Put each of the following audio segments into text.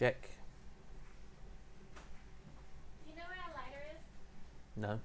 Check. Do you know where a lighter is? No.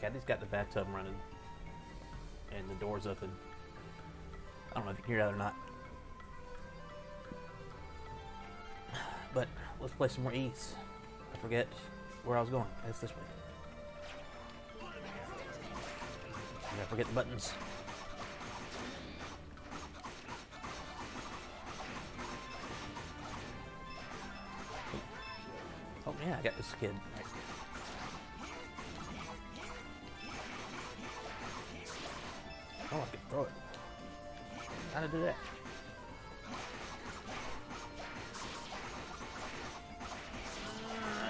Kathy's got the bathtub running and the door's open. I don't know if you can hear that or not. But let's play some more Ys. I forget where I was going. It's this way. I forget the buttons. Oh yeah, I got this kid. Right. Oh, I can throw it. How to do that?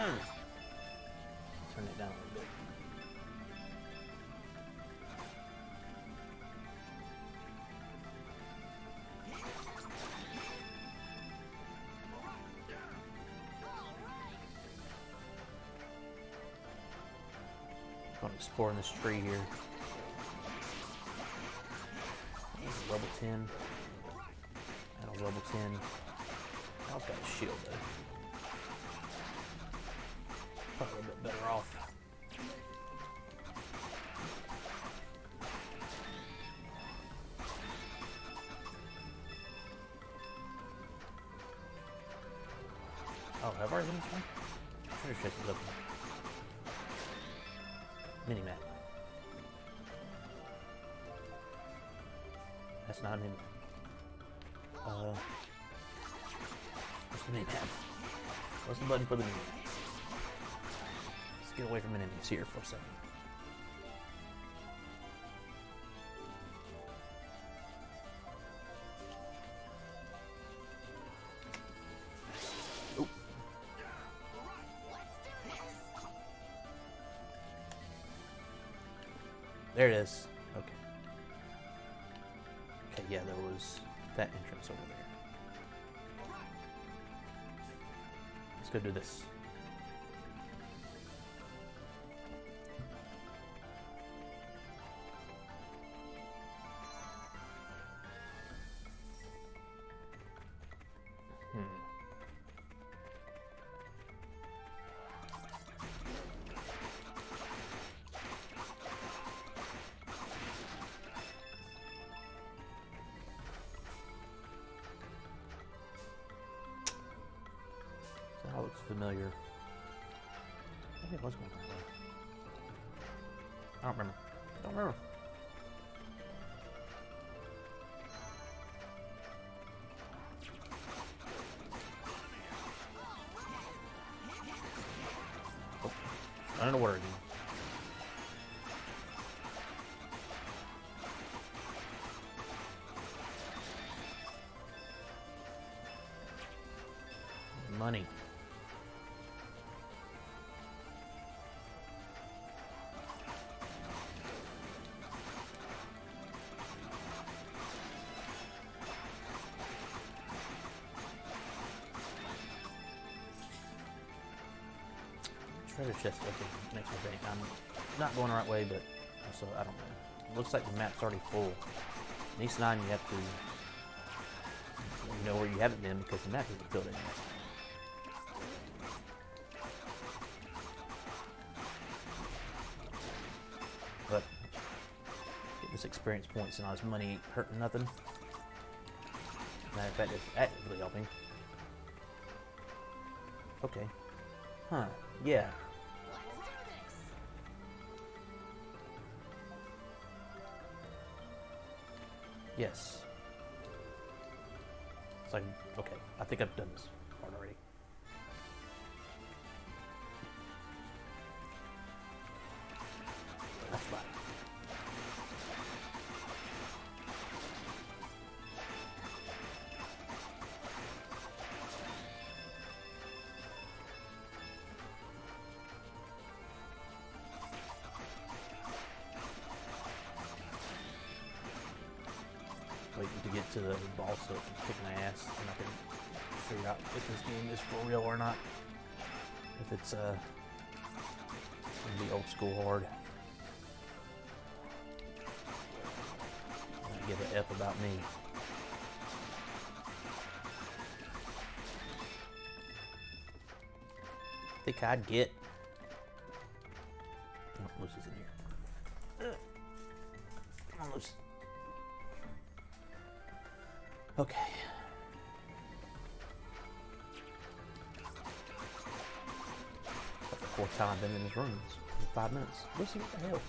Mm. Turn it down a little bit. Going exploring this tree here. 10. And a level 10. I also got a shield though. Probably a bit better off. Oh, have I already done this one? Treasure chest is open. Mini map. That's not mini. Uh, what's the map? What's the button for the map? Let's get away from enemies here for a second. There it is. Yeah, there was that entrance over there. Let's go do this. Treasure chest okay, makes me think I'm not going the right way, but also I don't know. It looks like the map's already full. In Ys 9 you have to you know where you haven't been because the map isn't filled in yet. But this experience points and all this money ain't hurting nothing. Matter of fact, it's actively helping. Okay. Huh. Yeah. Yes. It's like, okay, I think I've done this ass figure out if this game is for real or not. If it's uh gonna be old school hard. I give an F about me. Think I'd get. Oh, Lucy's in here. Ugh. Okay. The fourth time I've been in. Five minutes. Lucy, what the hell?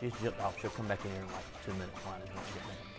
She's jumped off. She'll come back in here in like two minutes.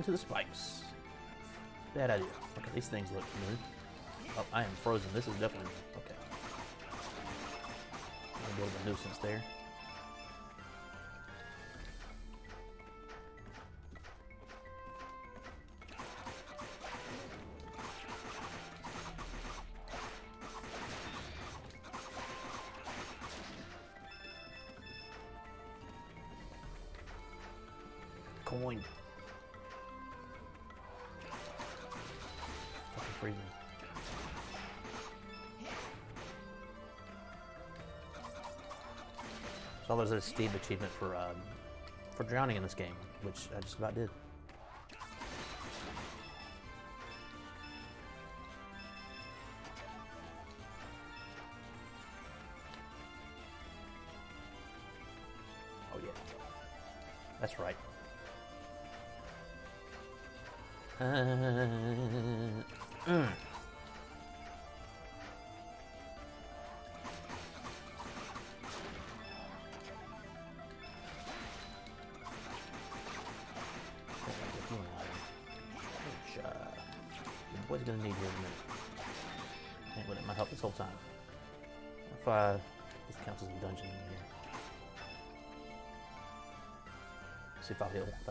Into the spikes. Bad idea. Okay, these things look new. Oh, I am frozen. This is definitely okay. A bit of a nuisance there. There's a Steam achievement for um, for drowning in this game, which I just about did.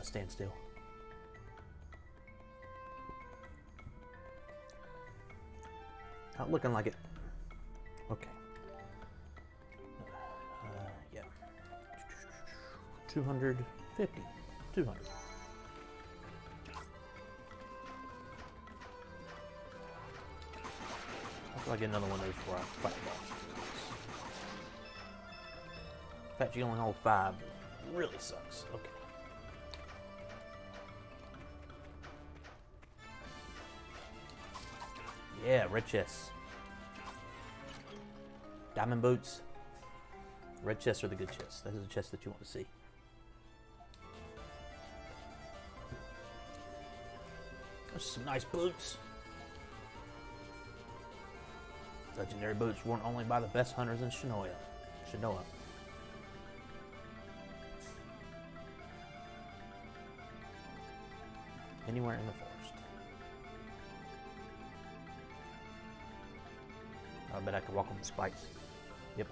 Stand still. Not looking like it. Okay. Uh, yeah. 250. 200. I'll get another one of those before I fight the boss. The fact you only hold five really sucks. Okay. Yeah, red chests. Diamond boots. Red chests are the good chests. Those are the chests that you want to see. Those some nice boots. Legendary boots worn only by the best hunters in Shinoya. Shinoa. Anywhere in the forest. Uh, I bet I could walk on the spikes. Yep.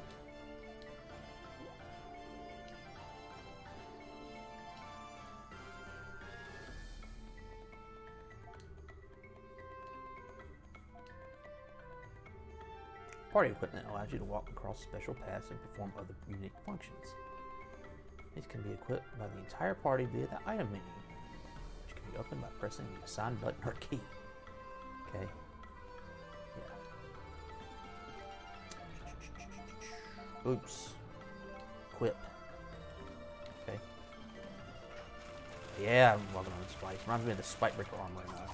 Party equipment allows you to walk across special paths and perform other unique functions. These can be equipped by the entire party via the item menu, which can be opened by pressing the assigned button or key. Okay. Oops. Equip. Okay. Yeah, I'm walking on the spikes. Reminds me of the spike breaker armor in uh,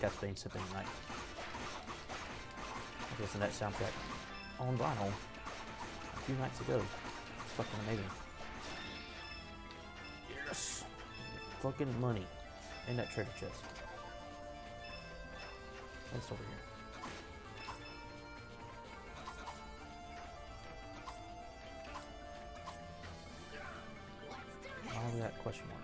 Cascade Sipping Night. I listened to that soundtrack on vinyl a few nights ago. It's fucking amazing. Yes! Fucking money. In that treasure chest. What's over here? Почему?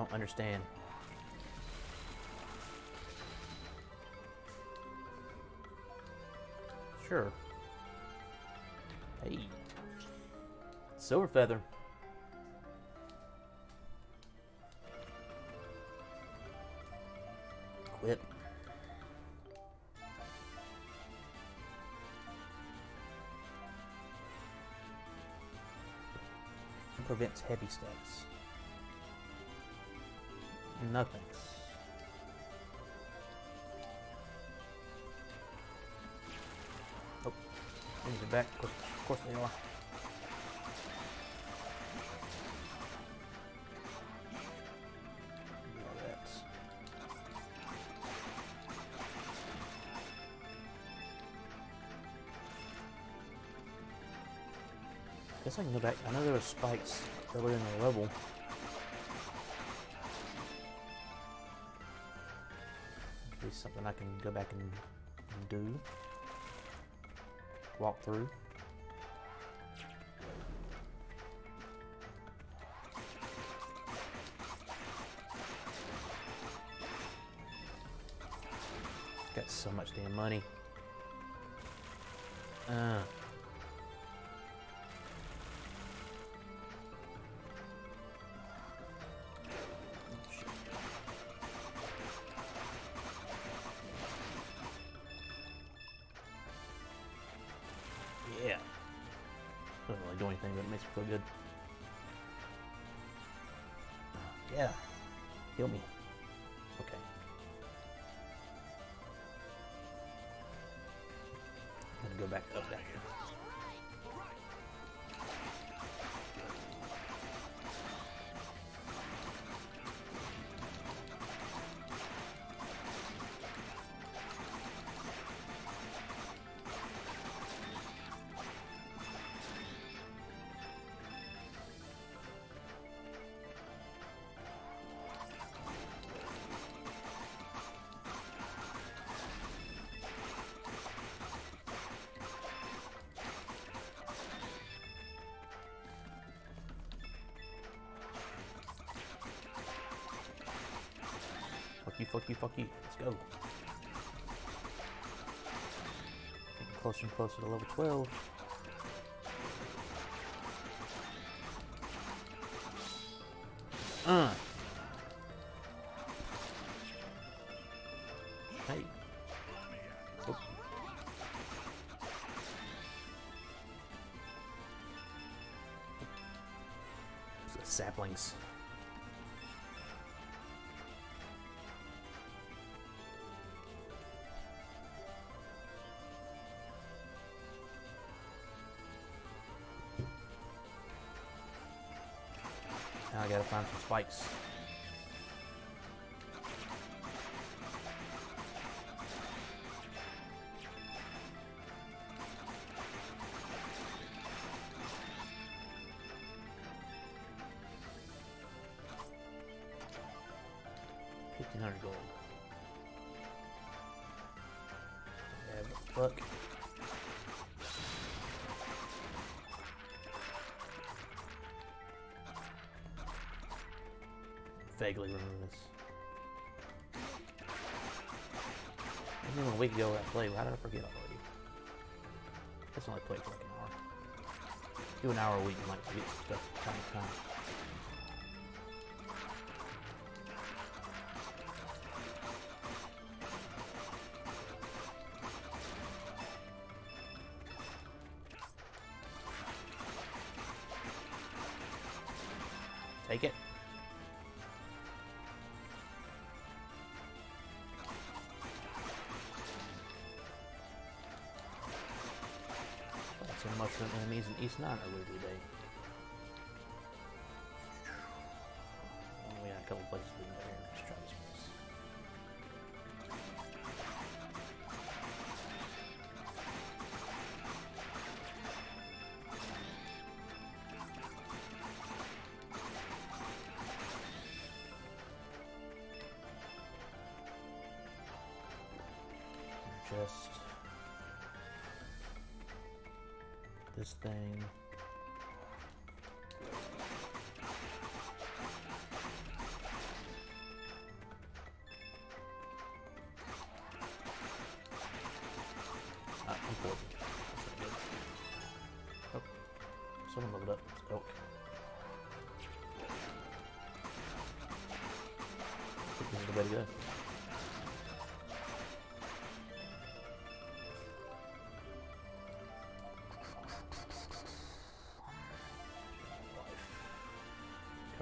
Don't understand. Sure. Hey. Silver feather. Quit. Prevents heavy stats. Nothing. Oh, things are back. Of course, of course they are. That. Guess I can go back. I know there were spikes earlier in the level. Something I can go back and, and do. Walk through. Got so much damn money. Uh. Do anything, but it makes me feel good. Yeah. Heal me. Fuck you, fuck you. Let's go. Getting closer and closer to level 12. Uh. Hey. Oop. Saplings. Gotta find some spikes. Even a week ago I played, how did I forget already? I only played for like an hour. Do an hour a week and like forget stuff from time to time. Take it. Some enemies in Ys 9 earlier today.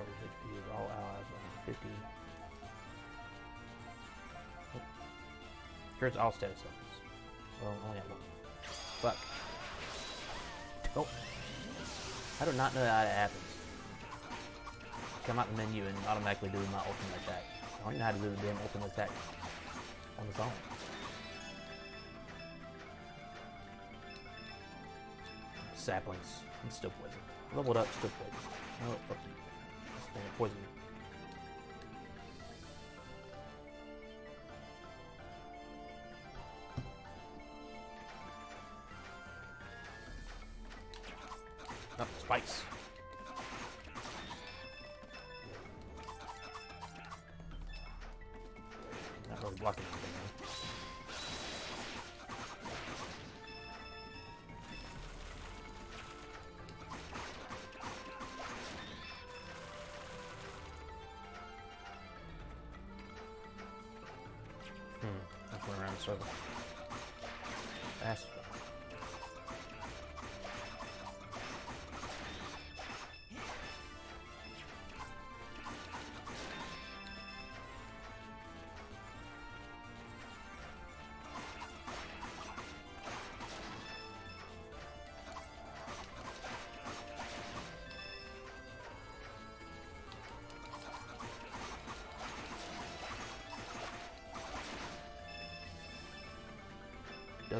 150 is all allies 150. 50. Cures all status cells. So only have one. Fuck. Oh. I do not know how that happens. Come out the menu and automatically do my ultimate attack. I don't even know how to do the damn ultimate attack on its own. Saplings. I'm still poison. Leveled up, still poison. Oh, fuck you. This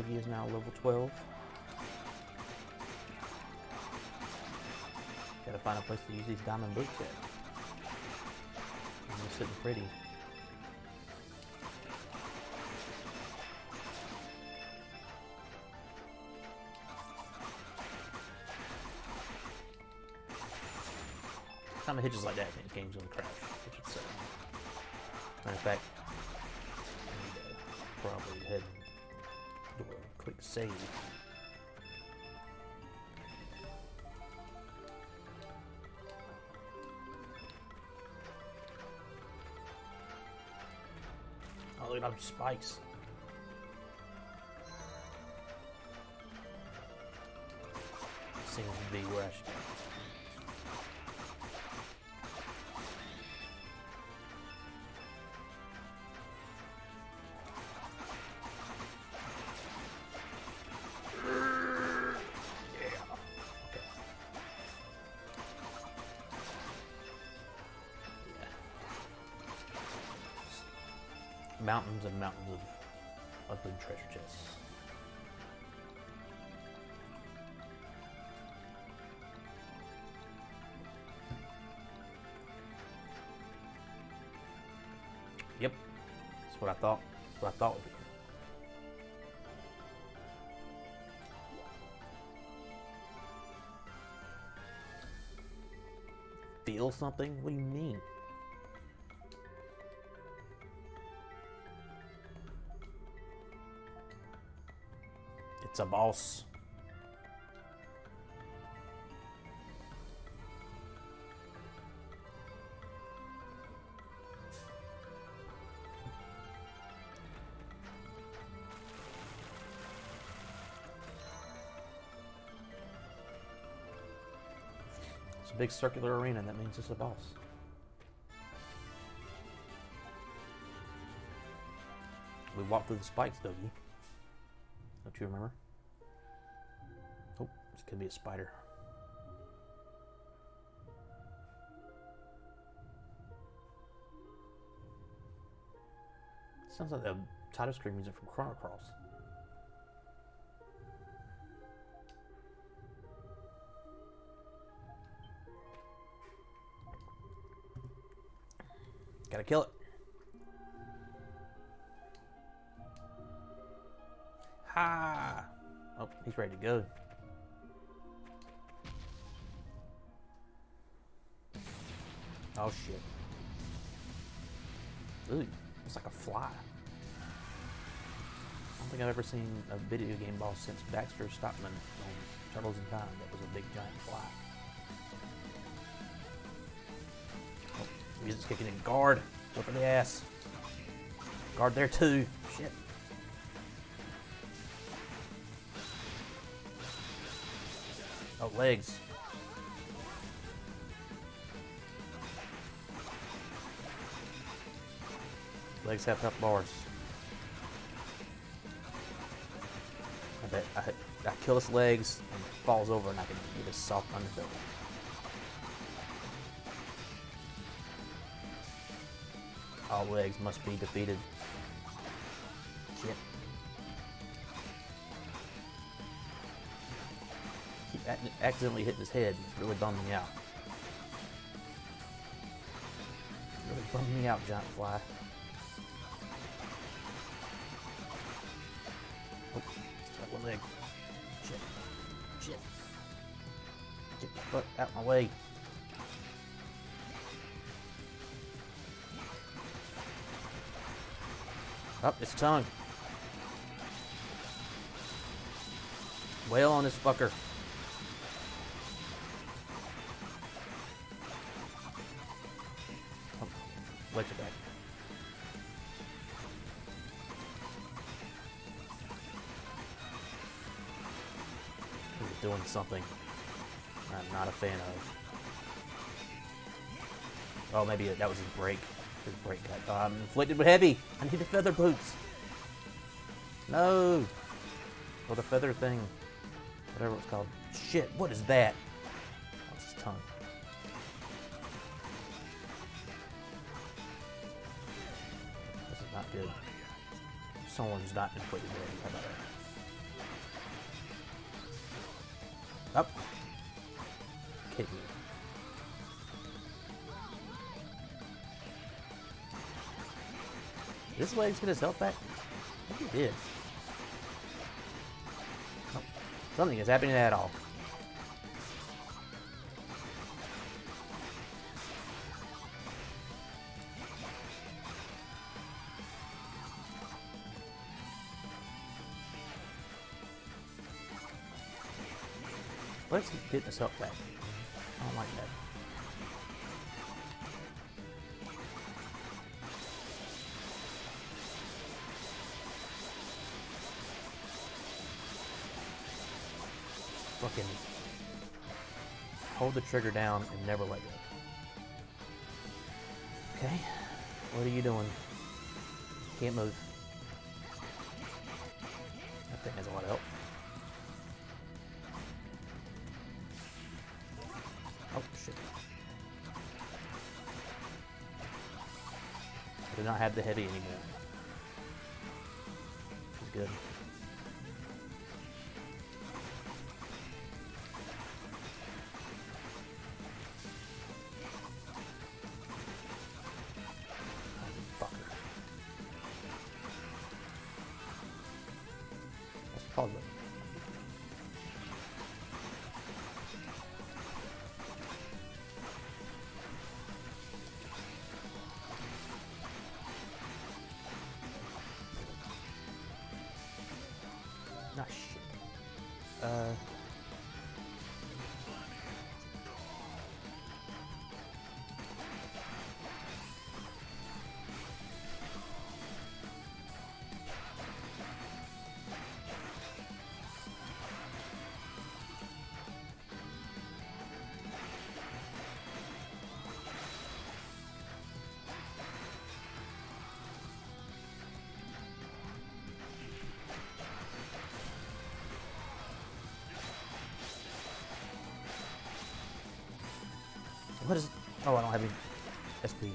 Dogi is now level 12. Gotta find a place to use these diamond boots at. They're sitting pretty. Time it hitches like that, the game's gonna crash, which Matter of fact, I need to probably head quick save. Oh, look at those spikes. To be Mountains and mountains of ugly treasure chests. Yep. That's what I thought. That's what I thought would be. Feel something? What do you mean? It's a boss. It's a big circular arena, and that means it's a boss. We walked through the spikes, Dogi. Don't you remember? Could be a spider. Sounds like the title screen music from Chrono Cross. Gotta kill it. Ha! Oh, he's ready to go. Oh shit. Ooh, it's like a fly. I don't think I've ever seen a video game boss since Baxter Stockman on Turtles in Time that was a big giant fly. Oh, music's kicking in. Guard! Go for the ass. Guard there too. Shit. Oh, legs. Legs have health bars. I bet I, I kill his legs and falls over and I can get his soft underbelly. All legs must be defeated. Shit. Keep accidentally hitting his head. It's really bumming me out. Really bumming me out, giant fly. Leg. Shit. Shit. Get the fuck out my way. Up, oh, its tongue. Whale on this fucker. Something I'm not a fan of. Oh, maybe that was his break. His break cut. Oh, I'm inflicted with heavy. I need the feather boots. No. Or the feather thing. Whatever it's called. Shit, what is that? Oh, That's his tongue. This is not good. Someone's not inflicted with heavy. How about that? This leg's get his health back? I think he did. Oh, something is happening at all. Let's get this health back. I don't like that. Hold the trigger down and never let go. Okay, what are you doing? Can't move. That thing has a lot of help. Oh shit. I do not have the heavy anymore. Let's What is? Oh, I don't have any SP.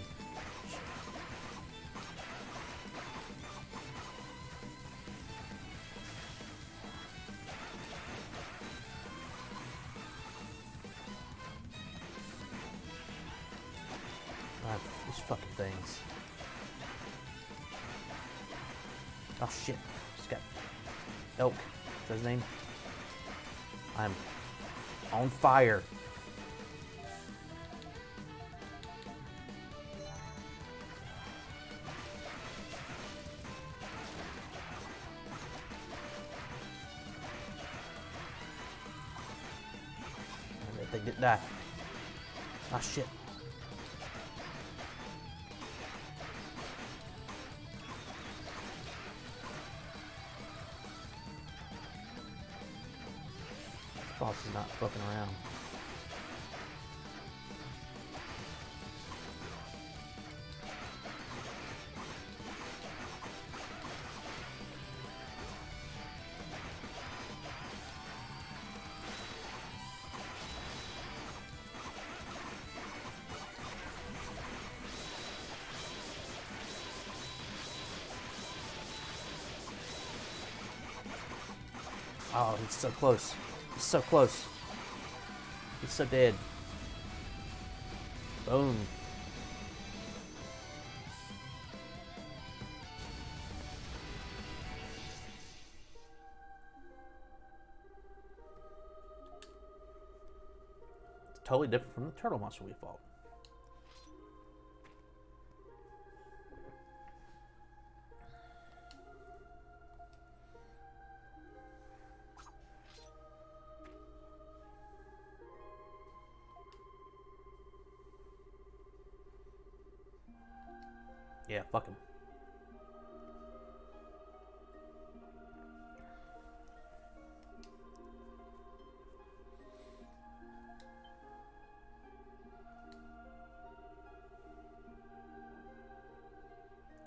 Ah, these fucking things. Oh shit! Got Elk. Is that his name? I'm on fire. So close. He's so close. He's so dead. Boom. It's totally different from the turtle monster we fought.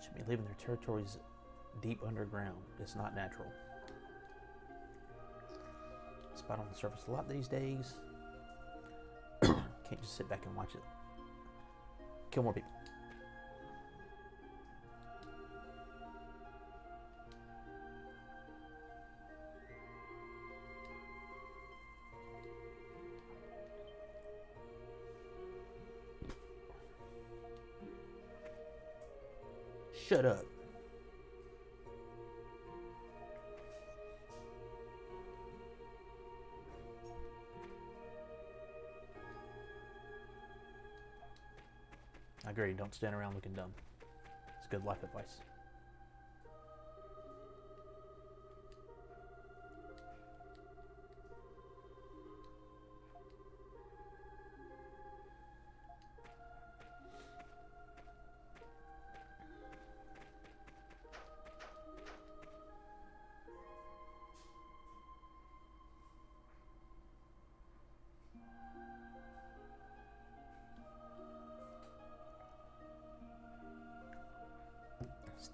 Should be leaving their territories deep underground. It's not natural. Spot on the surface a lot these days. Can't just sit back and watch it. Kill more people. Shut up. I agree. Don't stand around looking dumb. It's good life advice.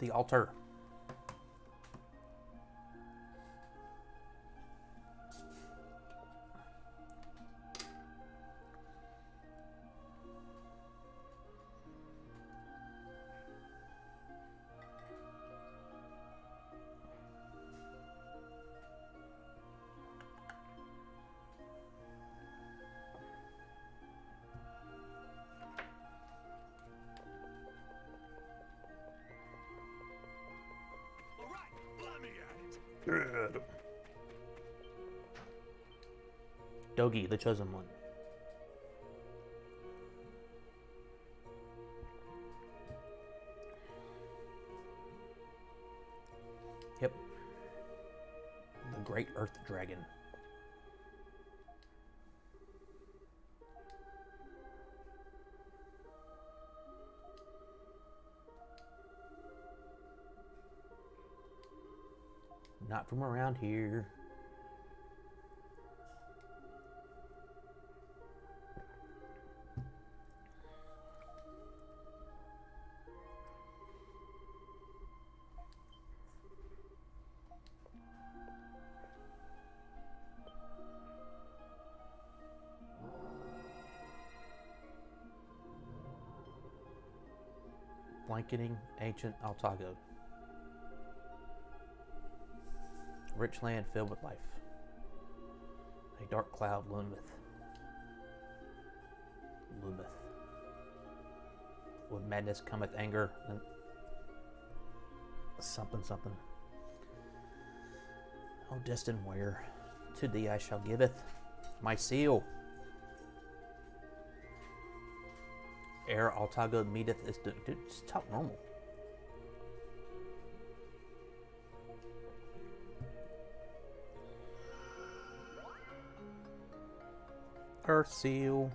The altar. The chosen one. Yep. The Great Earth Dragon. Not from around here. Ancient Altago. Rich land filled with life. A dark cloud loometh. Loometh. With madness cometh anger and something something. Oh, destined where? To thee I shall giveth my seal. Ere Altago meeteth is dude, just talk normal. Earth seal.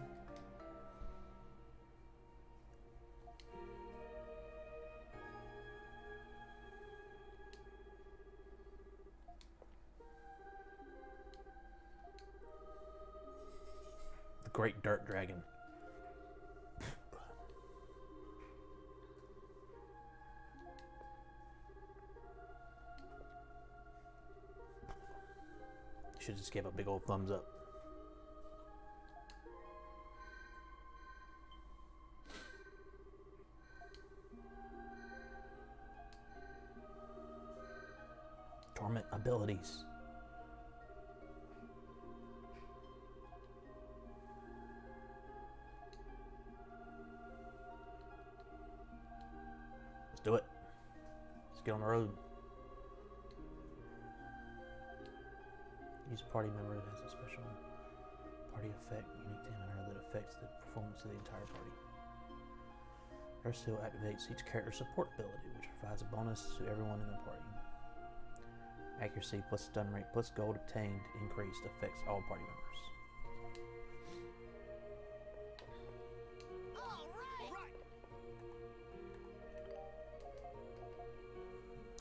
The Great Dirt Dragon. Should just give a big old thumbs up. Torment abilities. Let's do it. Let's get on the road. Use party member has a special party effect unique to him and her that affects the performance of the entire party. Ursil activates each character's support ability, which provides a bonus to everyone in the party. Accuracy plus stun rate plus gold obtained increased affects all party members.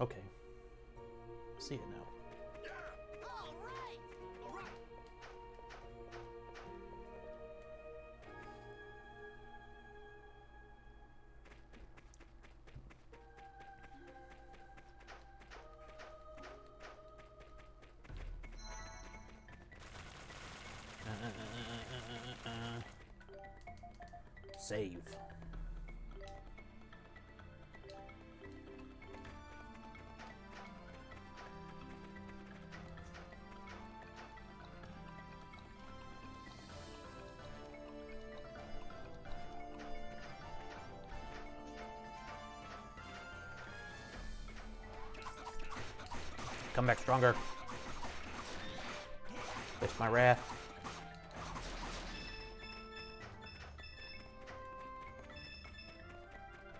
Okay. See it now. Come back stronger. That's my wrath.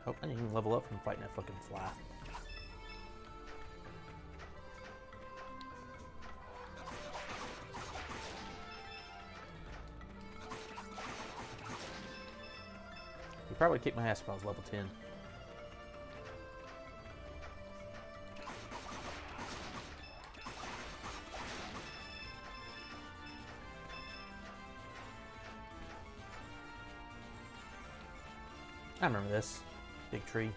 Oh, I didn't even level up from fighting that fucking fly. He probably kicked my ass if I was level 10. I remember this. Big tree.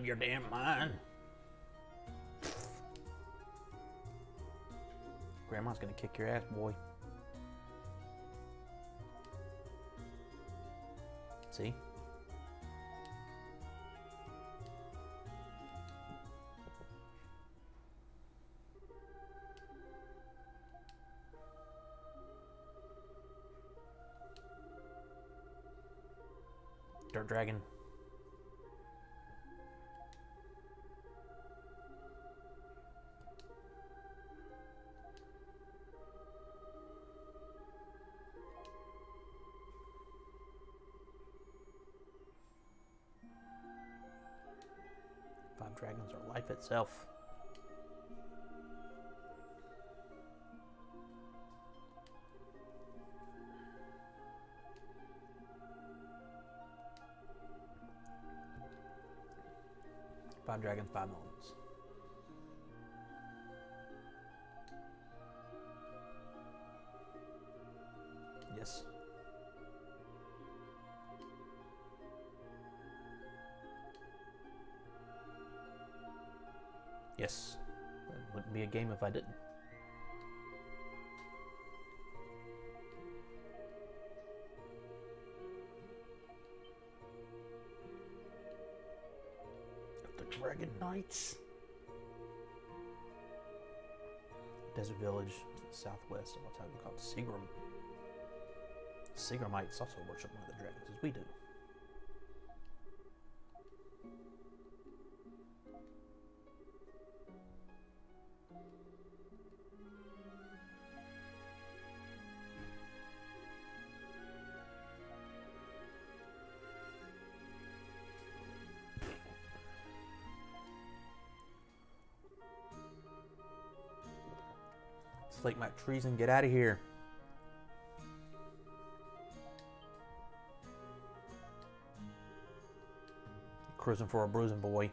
Of your damn mind? Grandma's gonna kick your ass, boy. See? Itself. Five dragons, five moments. Game if I didn't. The Dragon Knights. Desert Village to the southwest of a town called Seagram. Seagramites also worship one of the dragons, as we do. Slake my treason, get out of here. Cruising for a bruising boy.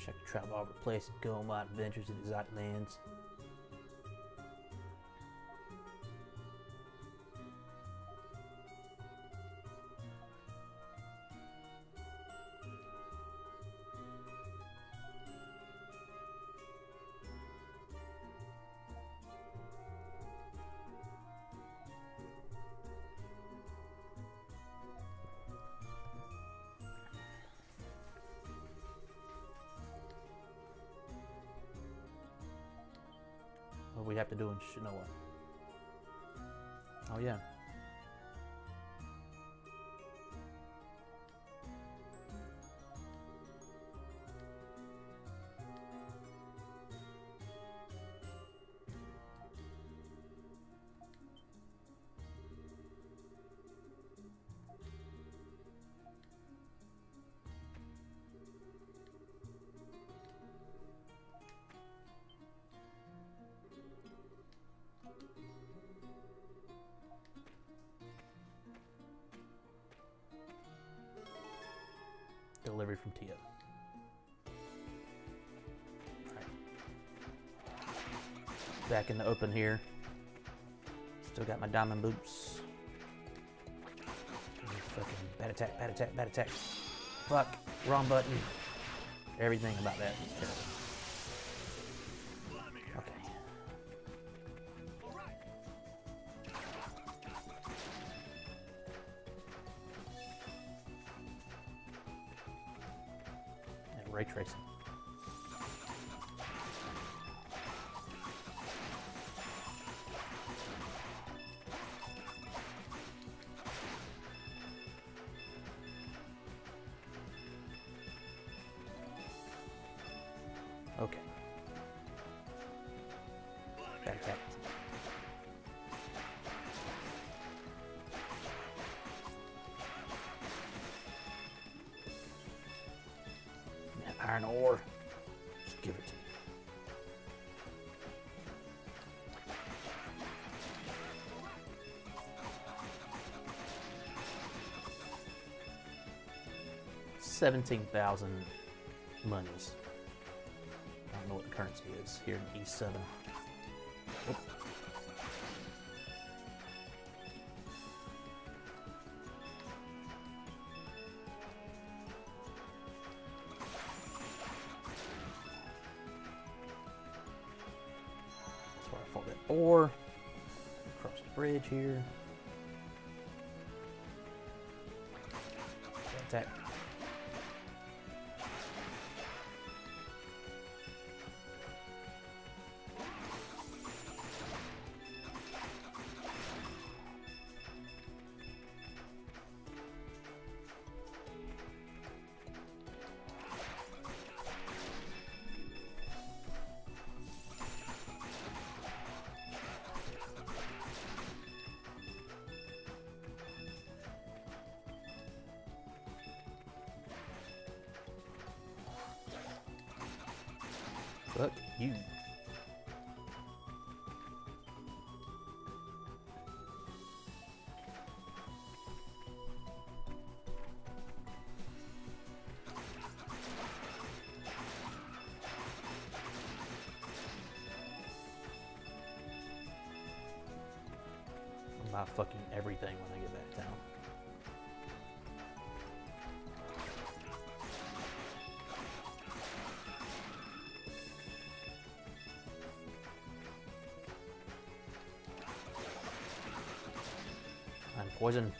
Wish I could travel all over the place and go on my adventures in exotic lands. Shinoa. Oh yeah. Delivery from Tia. Back in the open here. Still got my diamond boots. Fucking bad attack, bad attack, bad attack. Fuck, wrong button. Everything about that is terrible. 17,000 monies. I don't know what the currency is here in Ys 7. That's where I found Oh. Or Across the bridge here. Attack everything when I get back to town. I'm poisoned.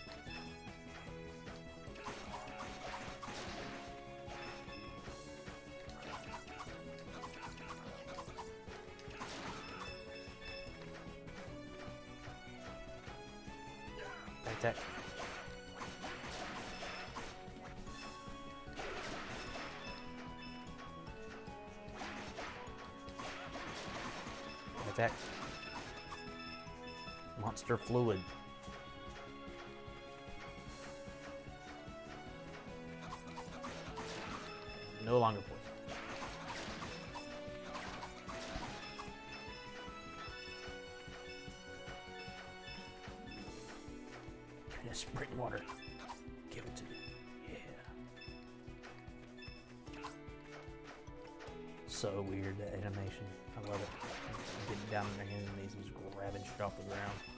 Monster fluid. No longer poison. Give spring water. Give it to me. Yeah. So weird, that animation. I love it. Getting down on their hands and knees and just grabbing shit off the ground.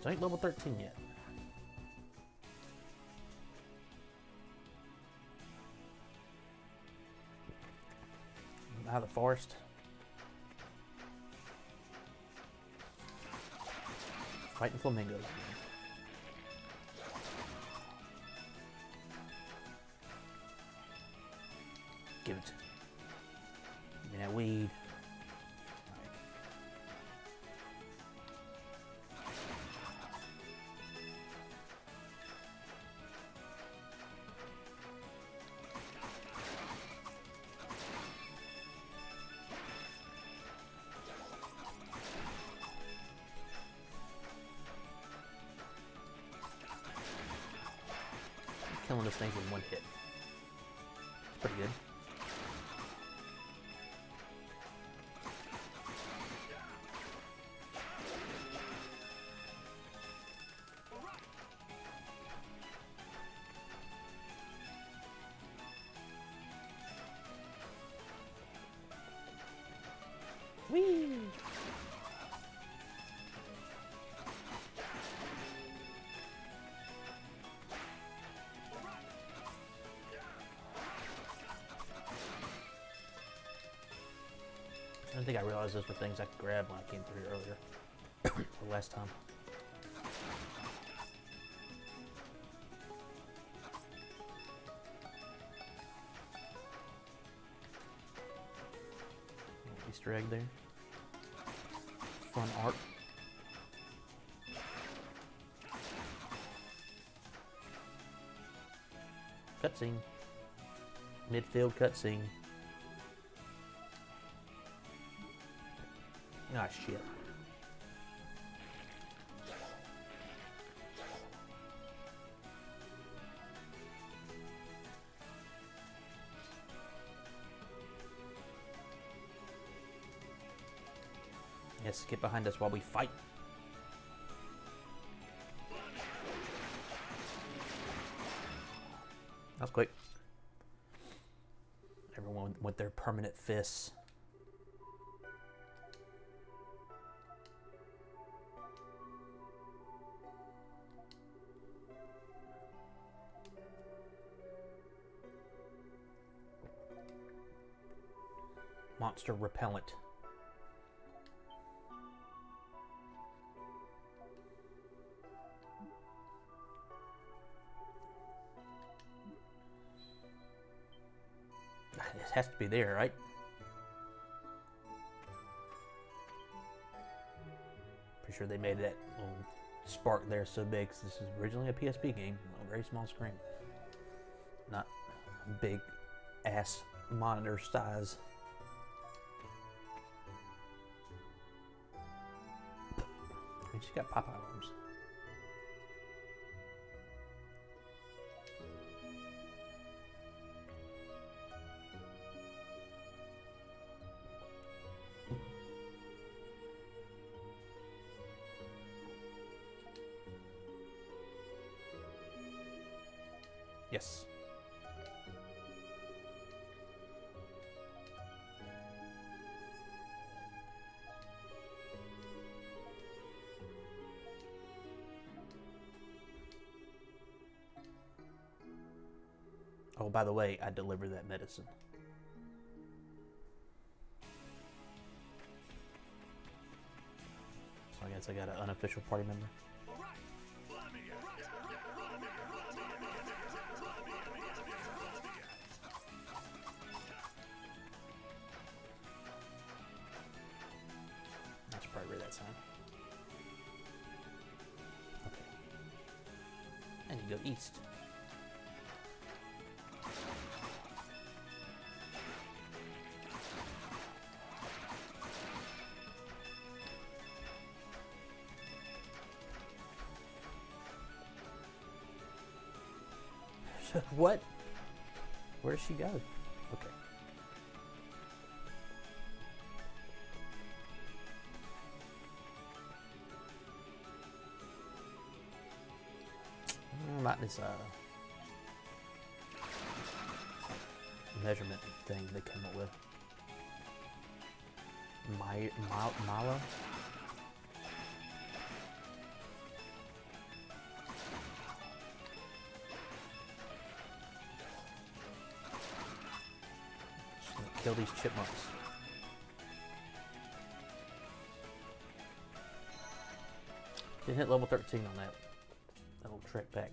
Still ain't level 13 yet. Out of the forest. Fighting flamingos those things in one hit. It's pretty good. Think I realized those were things I could grab when I came through earlier. or last time. Easter egg there. Fun art. Cutscene. Midfield cutscene. Shit. Yes, get behind us while we fight. That was quick. Everyone with their permanent fists. Monster repellent. It has to be there, right? Pretty sure they made that little spark there so big 'cause this is originally a PSP game, a very small screen. Not big ass monitor size. She's got Popeye Oh, by the way, I deliver that medicine. So I guess I got an unofficial party member. What? Where does she go? Okay. Mm, Not this uh measurement thing they came up with. My, my, Mala? Kill these chipmunks. Didn't hit level 13 on that. That little trek back.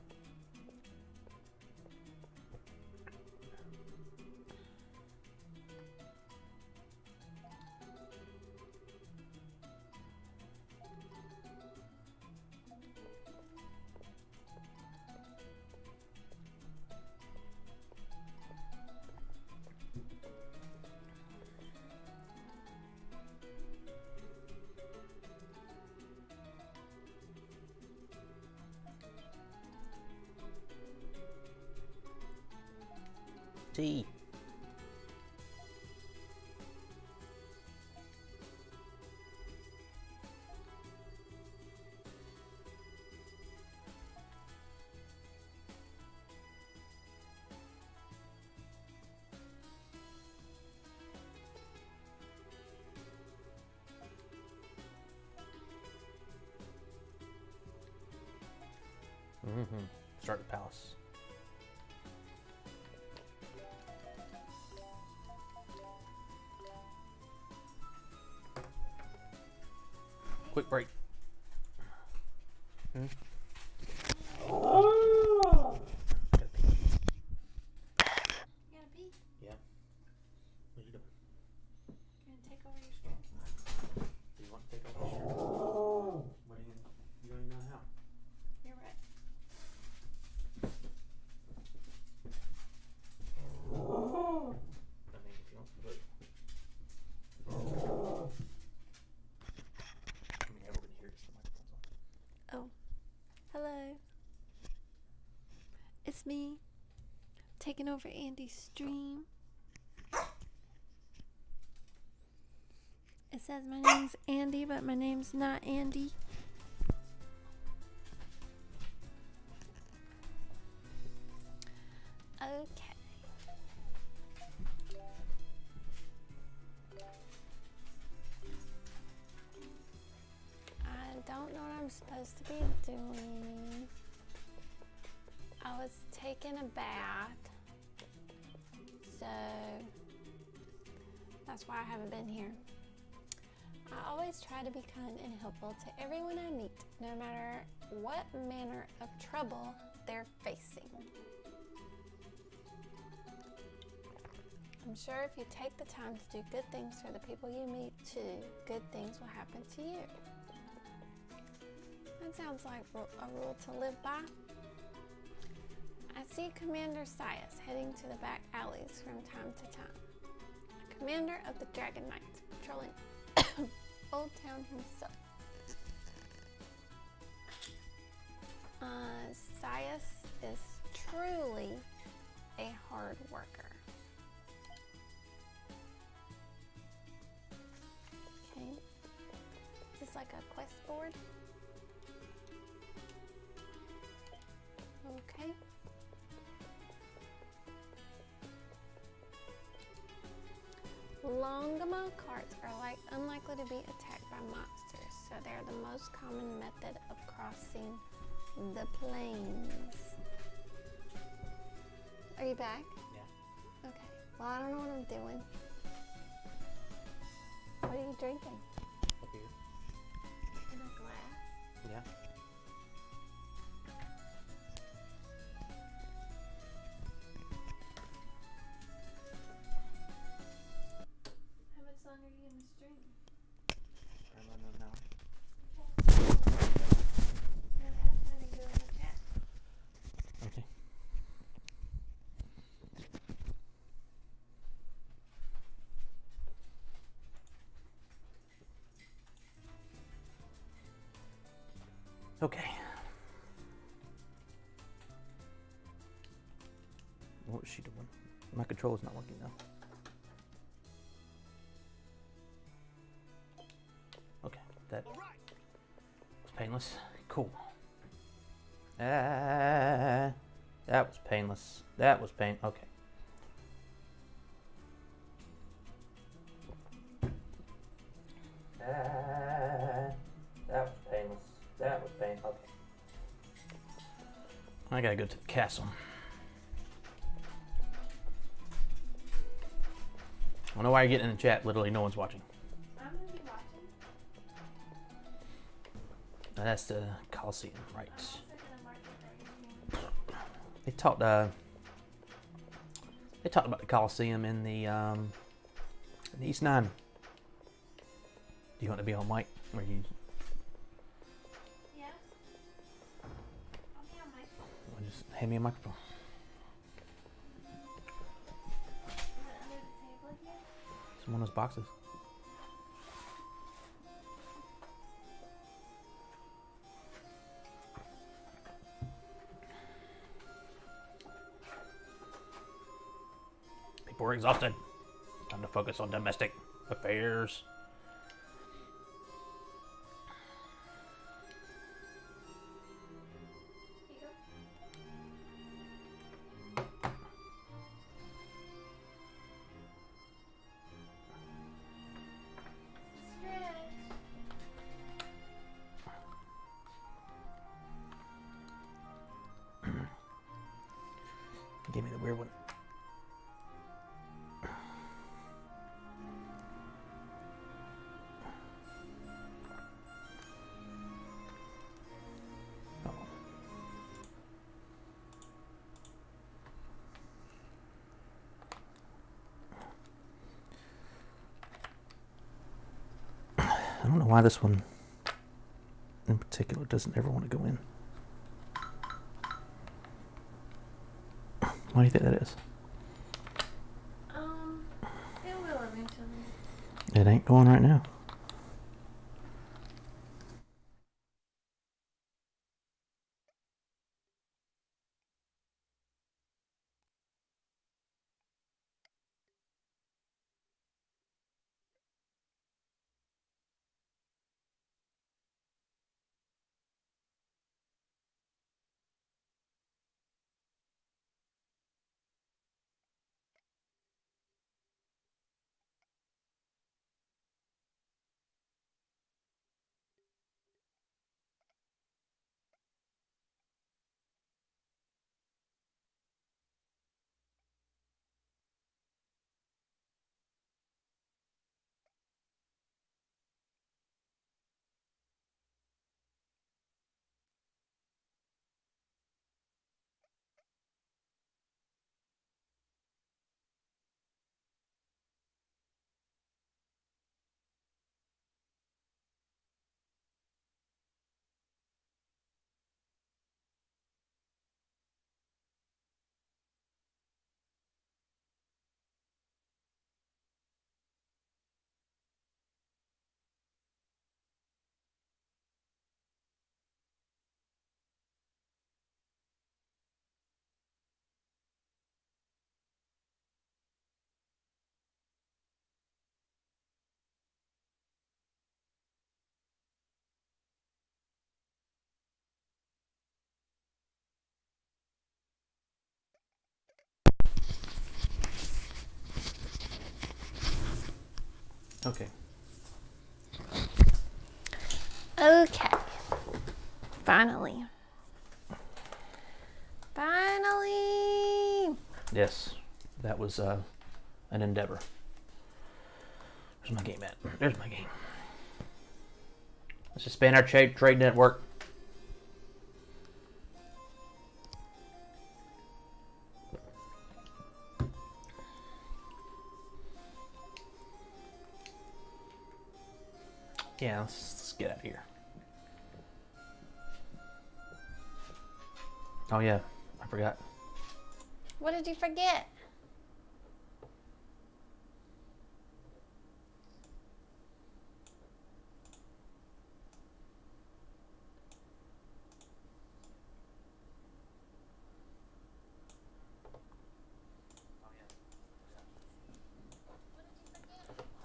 Quick break. Hmm? Gotta pee. You gotta pee. Yeah. What are you doing? You're gonna take over your screen. Do you want to take over the shirt? What are you, you don't even know how. You're right. I mean, if you want to look. I mean, everyone here gets the microphones on. Oh. Hello. Me. Taking over Andy's stream. It says my name's Andy, but my name's not Andy. Kind and helpful to everyone I meet, no matter what manner of trouble they're facing. I'm sure if you take the time to do good things for the people you meet too, good things will happen to you. That sounds like a rule to live by. I see Commander Scias heading to the back alleys from time to time. Commander of the Dragon Knights, patrolling Old Town himself. Uh, Scias is truly a hard worker. Okay. Is this like a quest board? Okay. Longama carts are like unlikely to be attacked by monsters, so they're the most common method of crossing the plains. Are you back? Yeah. Okay. Well, I don't know what I'm doing. What are you drinking? In a glass. Yeah. Controller's not working now. Okay, that was painless. Cool. Ah, that was painless. That was pain. Okay. Ah, that was painless. That was pain. Okay. I gotta go to the castle. Know why are you're getting in the chat. Literally, no one's watching. I'm gonna be watching. Now, That's the Coliseum, right? I'm also gonna mark it right here. They talked. Uh, they talked about the Coliseum in the um, in the Ys Nine. Do you want to be on mic, or you? Yeah. I'll be on Well, just hand me a microphone. Some one of those boxes. People are exhausted. Time to focus on domestic affairs. Why this one in particular doesn't ever want to go in. Why do you think that is? Um, it will eventually. It ain't going right now. Okay. Okay. Finally. Finally. Yes, that was uh, an endeavor. Where's my game at? There's my game. Let's expand our trade trade network. Yeah, let's, let's get out of here. Oh yeah, I forgot. What did you forget?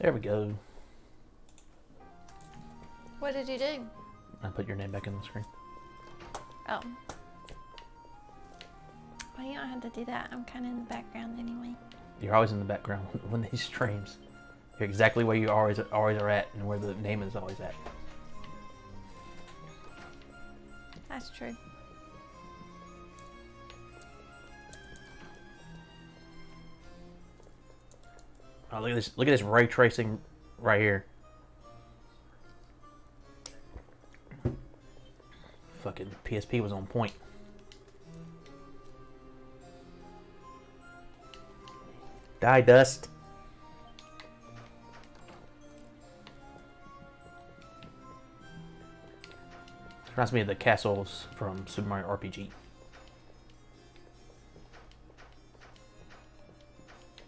There we go. What did you do? I put your name back in the screen. Oh. Well, you don't have to do that. I'm kind of in the background anyway. You're always in the background when these streams. You're exactly where you always always are at, and where the name is always at. That's true. Oh, look at this! Look at this ray tracing right here. Fucking PSP was on point. Die, dust. Reminds me of the castles from Super Mario RPG.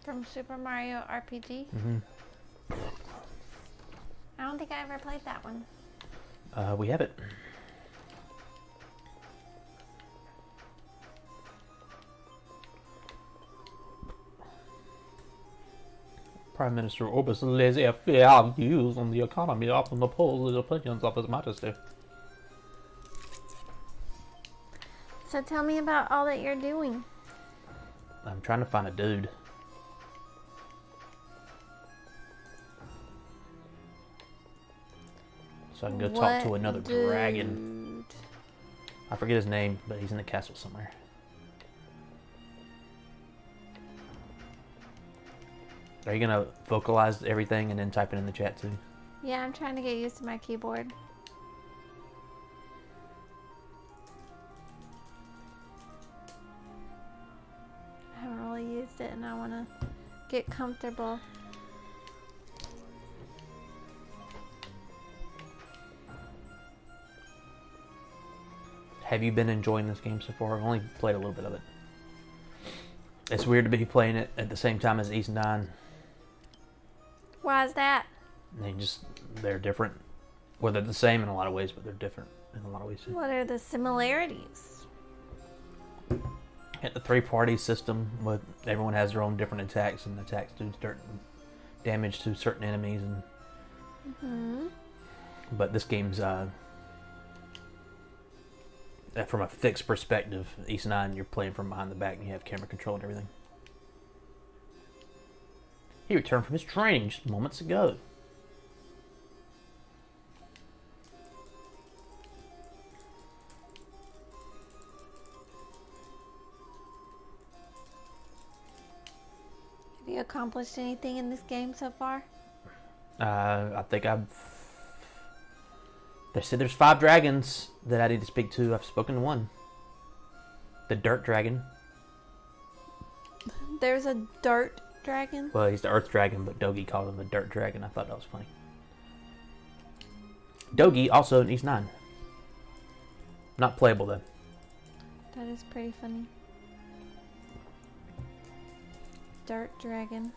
From Super Mario RPG. Mm-hmm. I don't think I ever played that one. Uh, we have it. Prime Minister Orbis laissez-faire views on the economy often oppose the opinions of His Majesty. So tell me about all that you're doing. I'm trying to find a dude. So I can go talk to What another dragon. I forget his name, but he's in the castle somewhere. Are you gonna vocalize everything and then type it in the chat too? Yeah, I'm trying to get used to my keyboard. I haven't really used it and I want to get comfortable. Have you been enjoying this game so far? I've only played a little bit of it. It's weird to be playing it at the same time as Ys Nine. Why is that? They just they're different. Well, they're the same in a lot of ways, but they're different in a lot of ways too. What are the similarities? Hit the three-party system, with everyone has their own different attacks, and attacks do certain damage to certain enemies, and Hmm. but this game's uh, uh, from a fixed perspective. Ys Nine, you're playing from behind the back, and you have camera control and everything. He returned from his training just moments ago. Have you accomplished anything in this game so far? Uh, I think I've. They said there's five dragons that I need to speak to. I've spoken to one. The dirt dragon. There's a dirt dragon. Well, he's the earth dragon, but Dogi called him the dirt dragon. I thought that was funny. Dogi also in Ys Nine. Not playable though. That is pretty funny. Dirt dragon.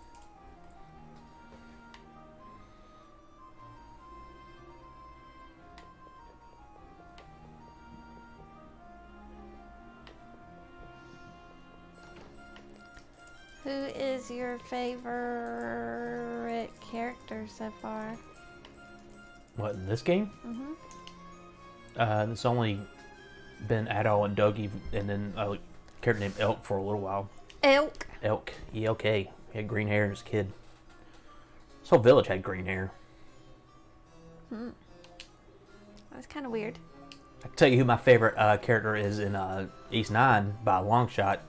Who is your favorite character so far? What in this game? Mm-hmm. Uh, it's only been Adol and Dogi, and then a character named Elk for a little while. Elk. Elk, E L K. He had green hair as a kid. This whole village had green hair. Hmm. That's kind of weird. I can tell you who my favorite uh, character is in uh, Ys Nine by a long shot,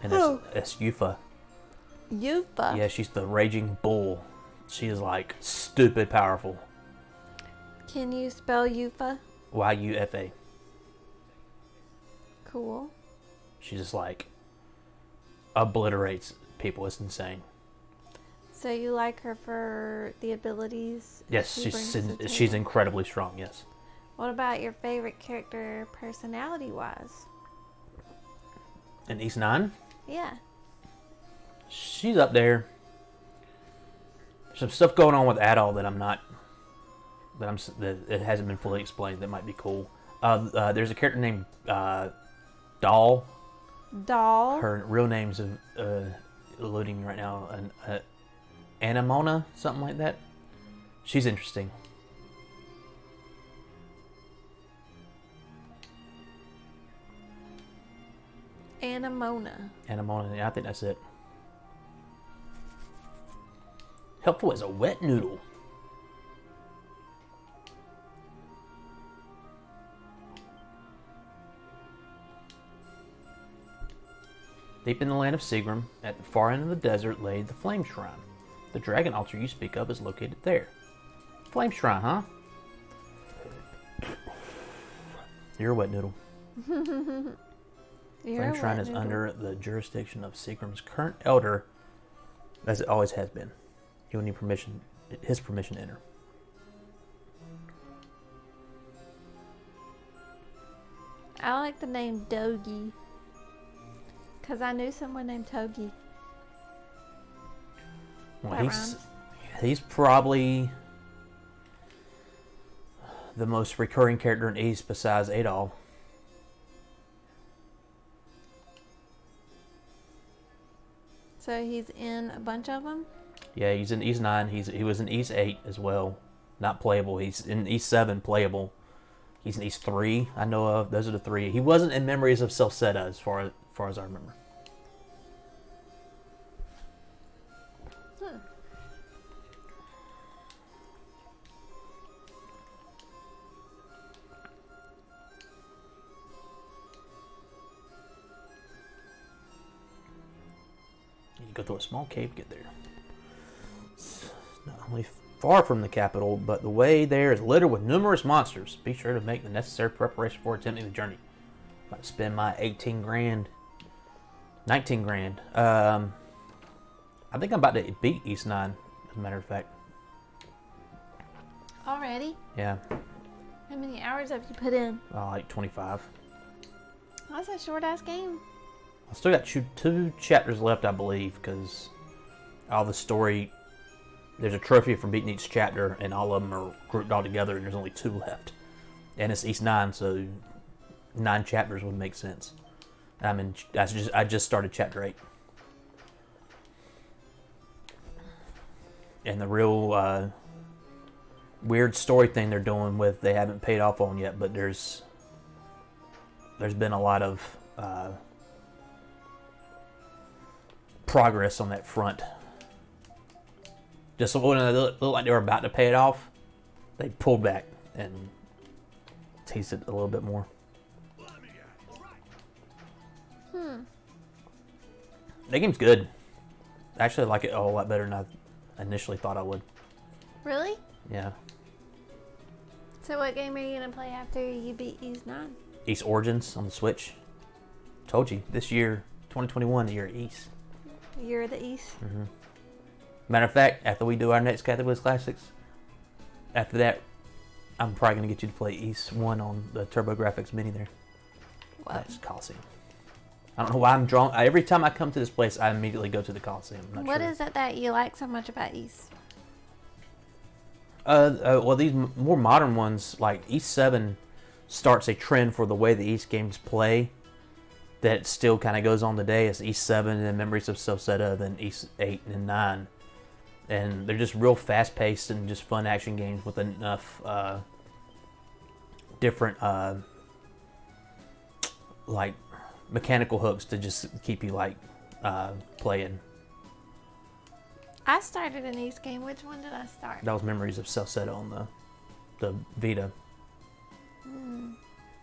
and it's, it's Yufa. Yufa. Yeah, she's the raging bull. She is like stupid powerful. Can you spell Yufa? Y U F A. Cool. She just like obliterates people. It's insane. So you like her for the abilities? Yes, she she's in, she's incredibly strong. Yes. What about your favorite character, personality-wise? In Ys Nine, Yeah. She's up there. Some stuff going on with Adol that I'm not that I'm that it hasn't been fully explained. That might be cool. Uh, uh, there's a character named uh, Doll. Doll. Her real name's uh, eluding me right now. An uh, Anemona, something like that. She's interesting. Anemona. Anemona, yeah, I think that's it. Helpful as a wet noodle. Deep in the land of Seagram, at the far end of the desert, lay the Flame Shrine. The dragon altar you speak of is located there. Flame Shrine, huh? You're a wet noodle. Flame Shrine is noodle. under the jurisdiction of Seagram's current elder, as it always has been. He will need permission, his permission to enter. I like the name Dogi. Because I knew someone named Togi. Well, he's he's probably the most recurring character in Ys besides Adol. So he's in a bunch of them? Yeah, he's in Ys Nine. He's he was in Ys Eight as well, not playable. He's in Ys Seven playable. He's in Ys Three. I know of. Those are the three. He wasn't in Memories of Celceta as far as far as I remember. You go through a small cave to get there. It's not only far from the capital, but the way there is littered with numerous monsters. Be sure to make the necessary preparation for attempting the journey. I'm about to spend my 18 grand, 19 grand. Um, I think I'm about to beat Ys Nine, as a matter of fact. Already? Yeah, How many hours have you put in? uh, like 25. That's a short ass game. I still got two, two chapters left, I believe, because all the story. There's a trophy for beating each chapter, and all of them are grouped all together, and there's only two left. And it's Ys Nine, so nine chapters would make sense. I'm in. I just I just started chapter eight, and the real uh, weird story thing they're doing with they haven't paid off on yet, but there's there's been a lot of. Uh, progress on that front. Just when they looked like they were about to pay it off, they pulled back and teased it a little bit more. Let me at it. Hmm. The game's good. I actually like it a whole lot better than I initially thought I would. Really? Yeah. So what game are you gonna play after you beat Ys Nine? Ys Origins on the Switch. Told you, this year, 2021, the year of Ys. You're the East. Matter of fact, after we do our next Blitz Classics, after that, I'm probably going to get you to play Ys 1 on the TurboGrafx Mini there. Wow. That's Coliseum. I don't know why I'm drawn. Every time I come to this place, I immediately go to the Coliseum. I'm not What sure. is it that you like so much about Ys? Uh, uh, well, these m- more modern ones, like Ys Seven, starts a trend for the way the Ys games play. That still kind of goes on today. It's Ys Seven, and then Memories of Celceta, then Ys Eight and Nine, and they're just real fast-paced and just fun action games with enough uh, different uh, like mechanical hooks to just keep you like uh, playing. I started an Ys game. Which one did I start? That was Memories of Celceta on the the Vita. Hmm.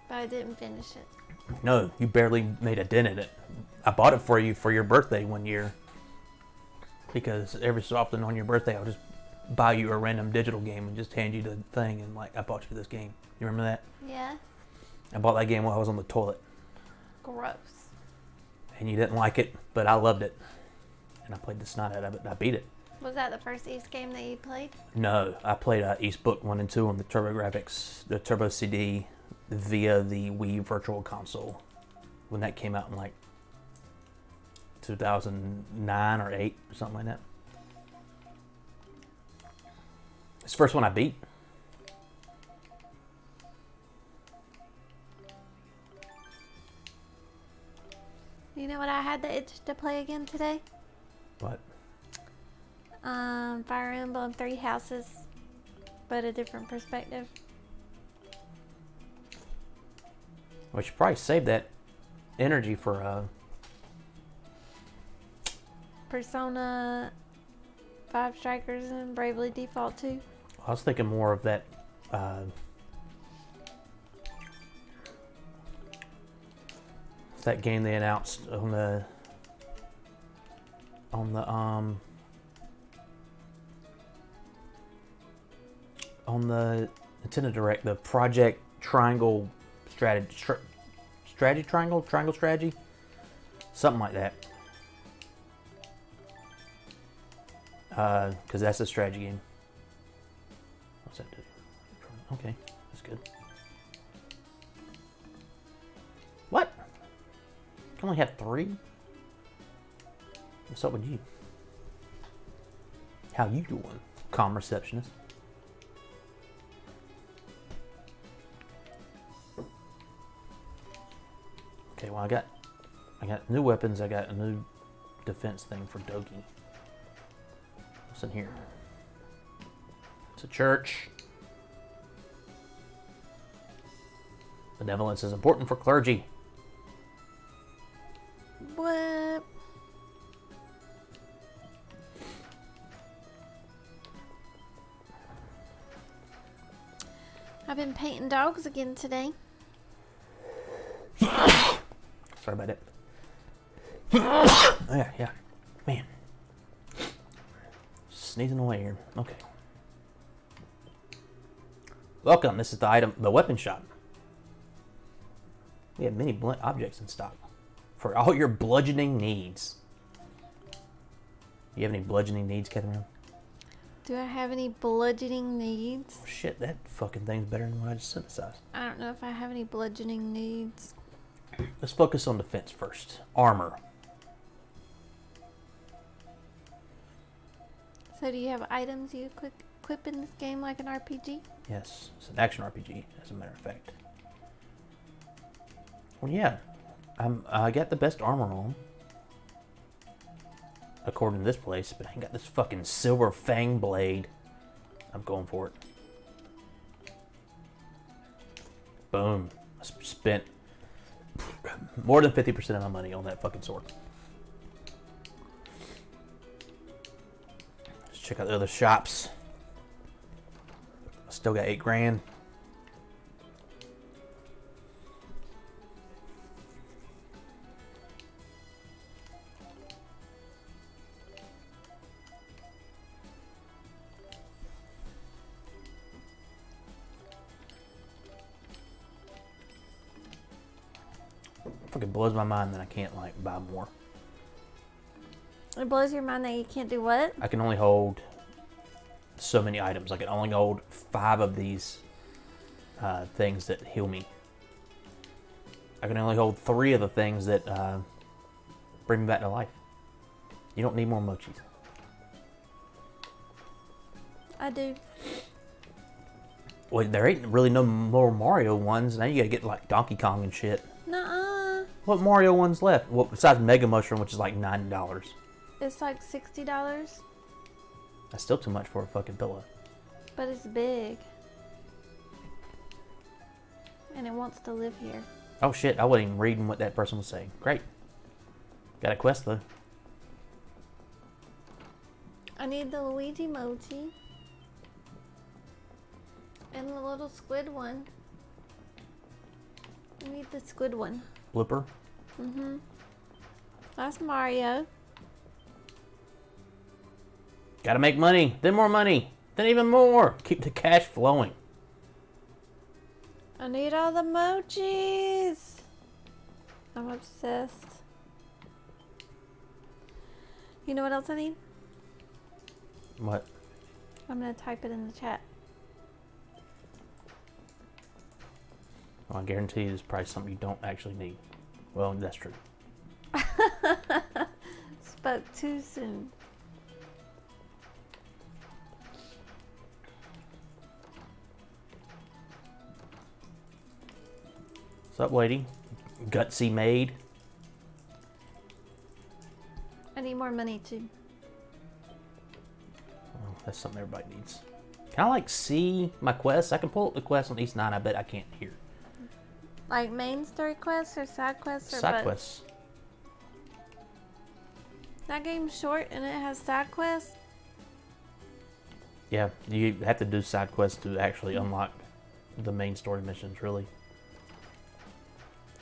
But I didn't finish it. No, you barely made a dent in it. I bought it for you for your birthday one year. Because every so often on your birthday, I'll just buy you a random digital game and just hand you the thing and like I bought you this game. You remember that? Yeah. I bought that game while I was on the toilet, Gross. and you didn't like it, but I loved it, and I played the snot out of it. and I beat it. Was that the first Ys game that you played? No, I played uh, Ys Book one and two on the TurboGrafx, the Turbo CD, via the Wii Virtual Console, when that came out in like 2009 or eight or something like that. It's the first one I beat. You know what I had the itch to play again today? What? Um, Fire Emblem Three Houses, but a different perspective. we should probably save that energy for uh, Persona Five Strikers and Bravely Default 2. I was thinking more of that. Uh, that game they announced on the on the um on the Nintendo Direct, the Project Triangle strategy str- strategy triangle triangle strategy, something like that. Uh, because that's a strategy game. What's that do? Okay, that's good. What? Can only have three? What's up with you? How you doing, calm receptionist? Okay, well I got I got new weapons, I got a new defense thing for Dogi. What's in here? It's a church. Benevolence is important for clergy. What? I've been painting dogs again today. Sorry about it. Oh, yeah, yeah. Man. Sneezing away here. Okay. Welcome. This is the item, the weapon shop. We have many blunt objects in stock for all your bludgeoning needs. You have any bludgeoning needs, Catherine? Do I have any bludgeoning needs? Oh, shit, that fucking thing's better than what I just synthesized. I don't know if I have any bludgeoning needs. Let's focus on defense first. Armor. So, do you have items you equip, equip in this game like an RPG? Yes, it's an action RPG, as a matter of fact. Well, yeah, I'm, I got the best armor on, according to this place, but I ain't got this fucking silver fang blade. I'm going for it. Boom. I sp- spent more than 50% of my money on that fucking sword. Check out the other shops. Still got eight grand. Fucking blows my mind that I can't like buy more. It blows your mind that you can't do what? I can only hold so many items. I can only hold five of these uh, things that heal me. I can only hold three of the things that uh, bring me back to life. You don't need more mochis. I do. Well, there ain't really no more Mario ones. Now you gotta get like Donkey Kong and shit. Nuh-uh. What Mario ones left? Well, besides Mega Mushroom, which is like nine dollars. It's like $60, That's still too much for a fucking pillow. but it's big. And it wants to live here. Oh shit! I wasn't even reading what that person was saying. Great. Got a quest though. I need the Luigi mochi. And the little squid one. I need the squid one. Blooper. Mm-hmm. That's Mario. Gotta make money. Then more money. Then even more. Keep the cash flowing. I need all the mochis. I'm obsessed. You know what else I need? What? I'm gonna type it in the chat. Well, I guarantee you, it's probably something you don't actually need. Well, that's true. Spoke too soon. What's up, lady? Gutsy maid. I need more money too. Oh, that's something everybody needs. Can I like see my quests? I can pull up the quest on Ys Nine. I bet I can't hear. Like main story quests or side quests or Side both? quests. That game's short and it has side quests. Yeah, you have to do side quests to actually unlock the main story missions. Really.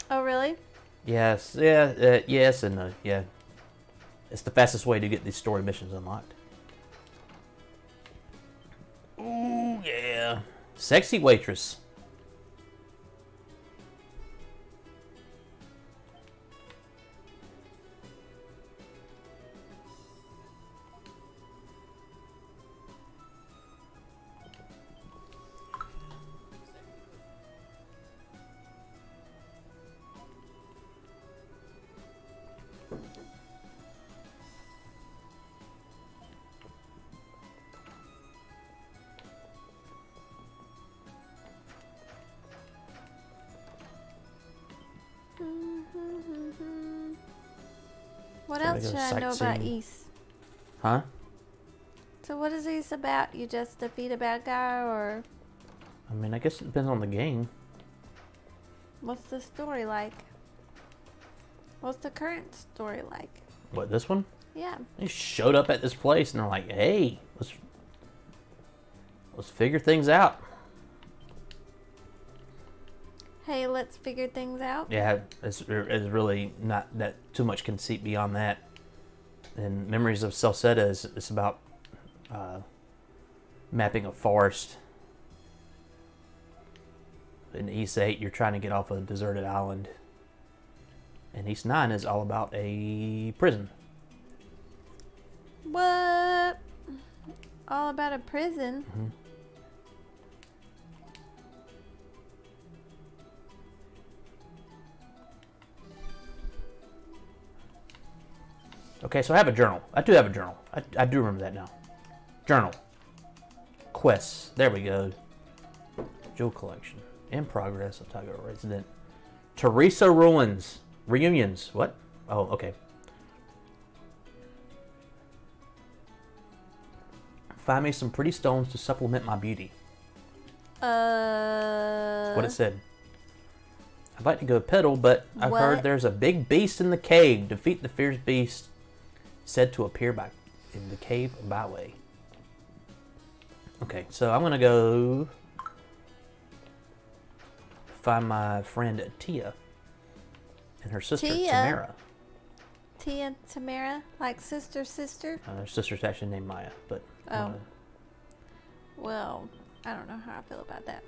Oh really? Yes. Yeah. Uh, yes and no. Yeah. It's the fastest way to get these story missions unlocked. Ooh yeah. Sexy waitress. Gotta else go I know about. Ys? Huh? So what is Ys about? You just defeat a bad guy or I mean, I guess it depends on the game. what's the story like? What's the current story like? What this one? Yeah. They showed up at this place and they're like, "Hey, let's let's figure things out." Hey, let's figure things out. Yeah, it's, it's really not that too much conceit beyond that. And Memories of Celceta is it's about uh, mapping a forest. In Ys Eight, you're trying to get off a deserted island. And Ys Nine is all about a prison. What? All about a prison. Mhm. Okay, so I have a journal. I do have a journal. I, I do remember that now. Journal. Quests. There we go. Jewel collection. In progress. Altago resident. Teresa Ruins. Reunions. What? Oh, okay. Find me some pretty stones to supplement my beauty. Uh. What it said. I'd like to go pedal, but I've heard there's a big beast in the cave. Defeat the fierce beast. Said to appear by in the cave byway. Okay, so I'm gonna go find my friend Tia and her sister Tia? Tamara. Tia and Tamara, like sister, sister. Uh, her sister's actually named Maya, but Oh. uh, Well, I don't know how I feel about that.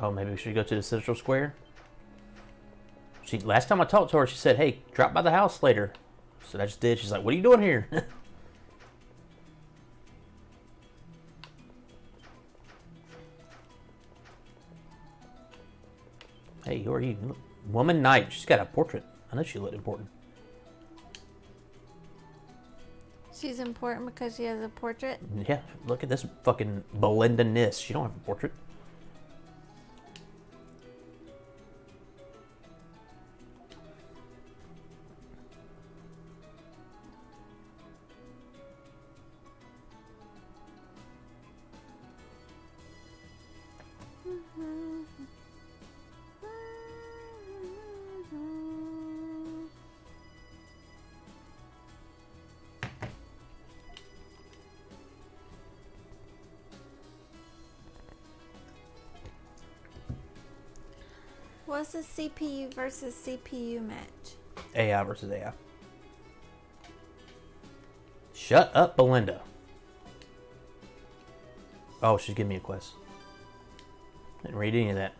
Oh, maybe we should go to the Central Square. She last time I talked to her, she said, "Hey, drop by the house later." So I just did. She's like, "What are you doing here?" hey, who are you? Woman Knight. She's got a portrait. I know she looked important. She's important because she has a portrait. Yeah, look at this fucking Belinda Nis. She don't have a portrait. What's the CPU versus CPU match? AI versus AI. Shut up, Belinda. Oh, she's giving me a quest. Didn't read any of that.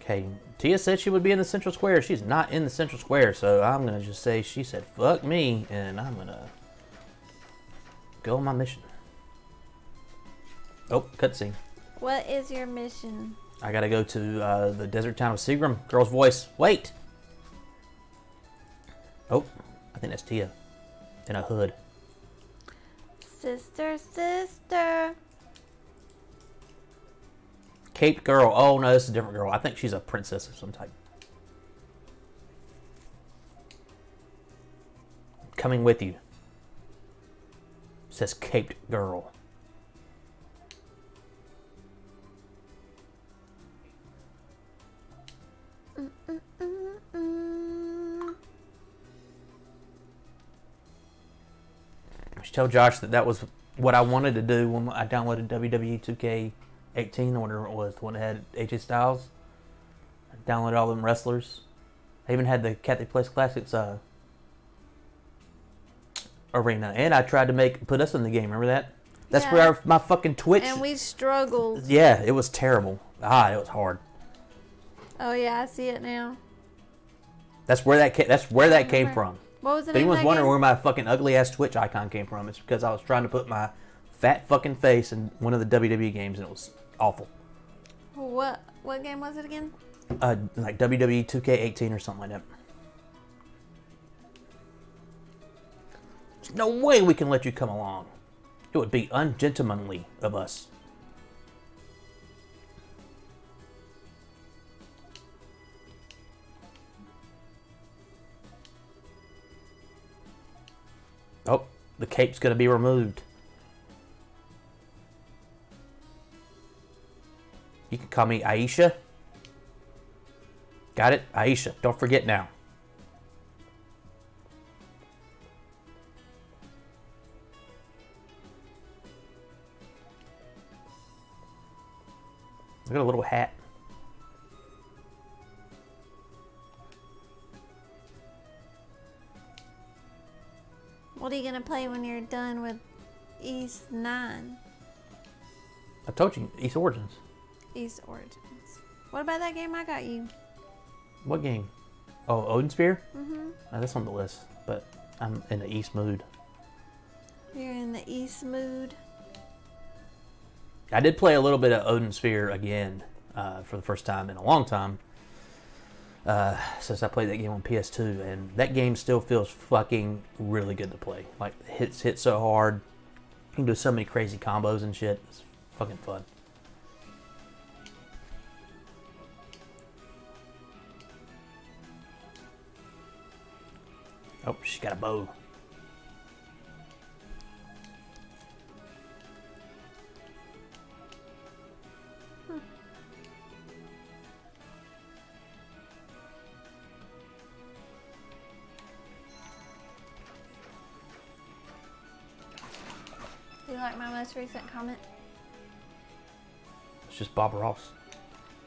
Okay, Tia said she would be in the central square. She's not in the central square, so I'm gonna just say she said fuck me, and I'm gonna go on my mission. Oh, cutscene. What is your mission? I gotta go to uh, the desert town of Seagram. Girl's voice. Wait. Oh, I think that's Tia in a hood. Sister, sister. Caped girl. Oh no, this is a different girl. I think she's a princess of some type. Coming with you. says caped girl. I should tell Josh that that was what I wanted to do when I downloaded WWE 2K18 or whatever it was, the one that had AJ Styles. I downloaded all them wrestlers. I even had the Cathy Plays Classics uh, arena, and I tried to make put us in the game. Remember that? That's Yeah. where our, my fucking Twitch. And we struggled. yeah, it was terrible. Ah, it was hard. Oh yeah, I see it now. That's where that came, that's where that came from. What was the If anyone's wondering where my fucking ugly ass Twitch icon came from, it's because I was trying to put my fat fucking face in one of the WWE games, and it was awful. What what game was it again? uh, like WWE 2K18 or something like that. There's no way we can let you come along. It would be ungentlemanly of us. The cape's going to be removed. You can call me Aisha. Got it? Aisha. Don't forget now. Look at a little hat. What are you gonna play when you're done with Ys Nine? I told you, Ys Origins. Ys Origins. What about that game I got you? What game? Oh, Odin Sphere? Mm-hmm. No, that's on the list, but I'm in the Ys mood. You're in the Ys mood. I did play a little bit of Odin Sphere again uh, for the first time in a long time uh, since I played that game on PS2, and that game still feels fucking really good to play. Like hits hit so hard, you can do so many crazy combos and shit. It's fucking fun. Oh, she's got a bow. You like my most recent comment? It's just Bob Ross.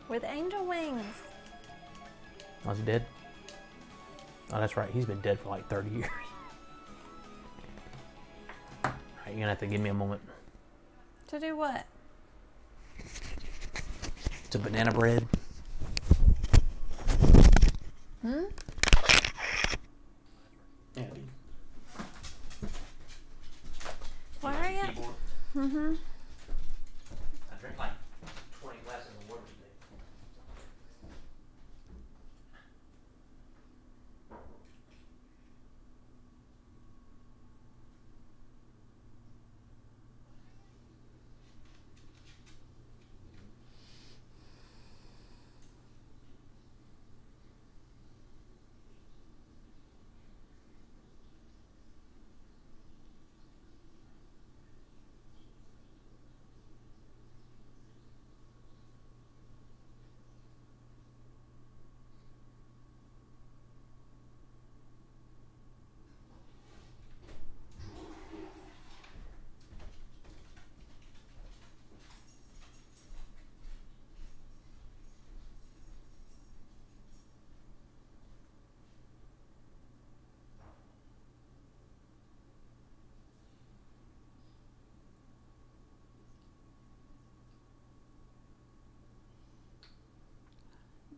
With angel wings. Was he dead? Oh, that's right. He's been dead for like 30 years. Alright, you're gonna have to give me a moment. To do what? To banana bread. Hmm? Yeah. Mm-hmm. I drank like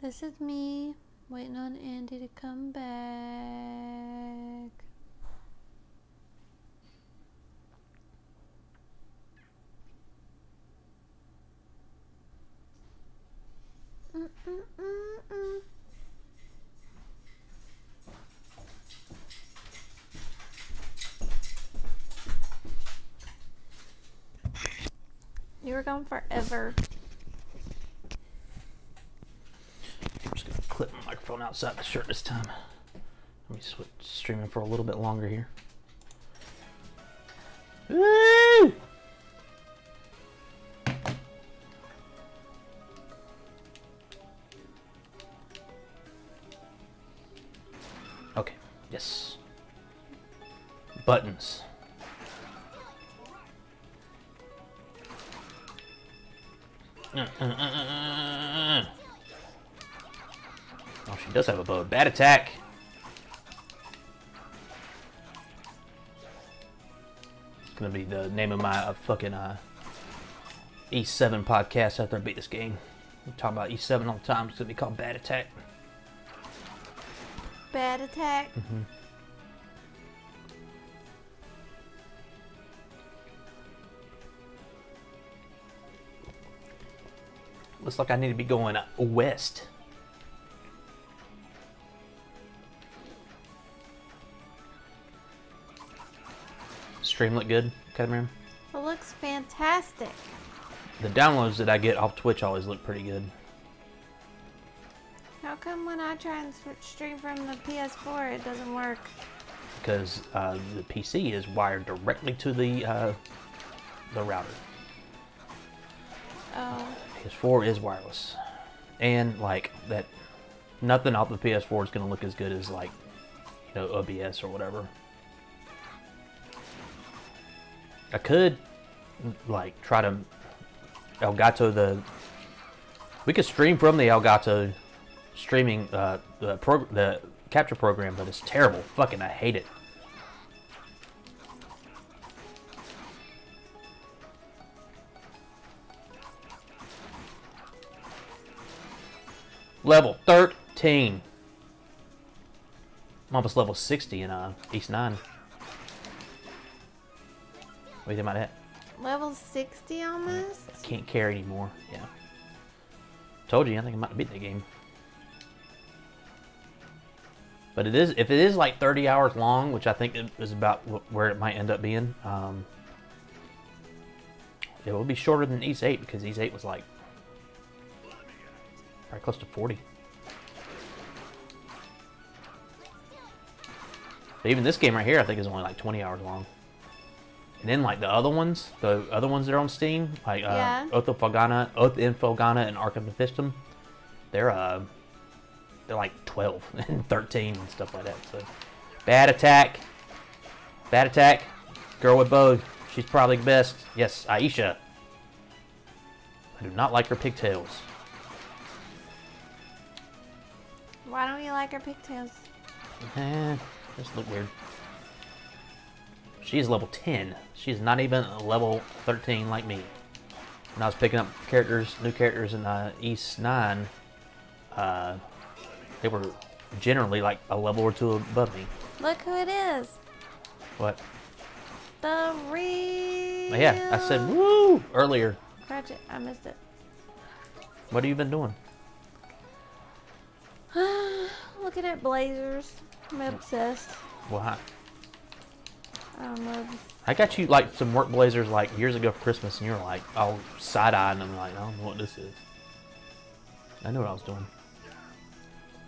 This is me waiting on Andy to come back. Mm-mm-mm-mm. You were gone forever. I'm just gonna clip my microphone outside the shirt this time. Let me switch streaming for a little bit longer here. Woo! Bad attack. It's gonna be the name of my uh, fucking uh, Ys 7 podcast after I beat this game. We talk about Ys 7 all the time. It's gonna be called Bad Attack. Bad attack. Looks like I need to be going west. Stream look good, Catamaran? It looks fantastic. The downloads that I get off Twitch always look pretty good. How come when I try and switch stream from the PS4 it doesn't work? because uh, the PC is wired directly to the uh, the router. Oh, PS4 is wireless, and like that, nothing off the PS4 is gonna look as good as like you know OBS or whatever. I could like try to Elgato the. We could stream from the Elgato streaming uh, the prog- the capture program, but it's terrible. Fucking, I hate it. Level 13. I'm almost level 60 in uh, Ys 9. What do you think about that? level 60 almost? I Can't carry anymore. Yeah. Told you, I think I'm about to beat the game. But it is, if it is like 30 hours long, which I think it is about where it might end up being, um, it will be shorter than Ys 8 because Ys 8 was like probably close to 40. But even this game right here, I think is only like 20 hours long. And then like the other ones, the other ones that are on Steam, like uh, Yeah. Oath of Felghana, Oath in Felghana, and Arkham Fistum, they're uh, they're like 12 and 13 and stuff like that. So, bad attack, bad attack, girl with bow. She's probably the best. Yes, Aisha. I do not like her pigtails. Why don't you like her pigtails? Eh, just look weird. She's level 10. She's not even level 13 like me. When I was picking up characters, new characters in uh, Ys 9, uh, they were generally like a level or two above me. Look who it is. What? The real. Yeah, I said woo earlier. Cratchit. I missed it. What have you been doing? Looking at blazers. I'm obsessed. Why? Um, I'm I got you like some work blazers like years ago for Christmas, and you were like all side eyeing them, like I don't know what this is. I knew what I was doing.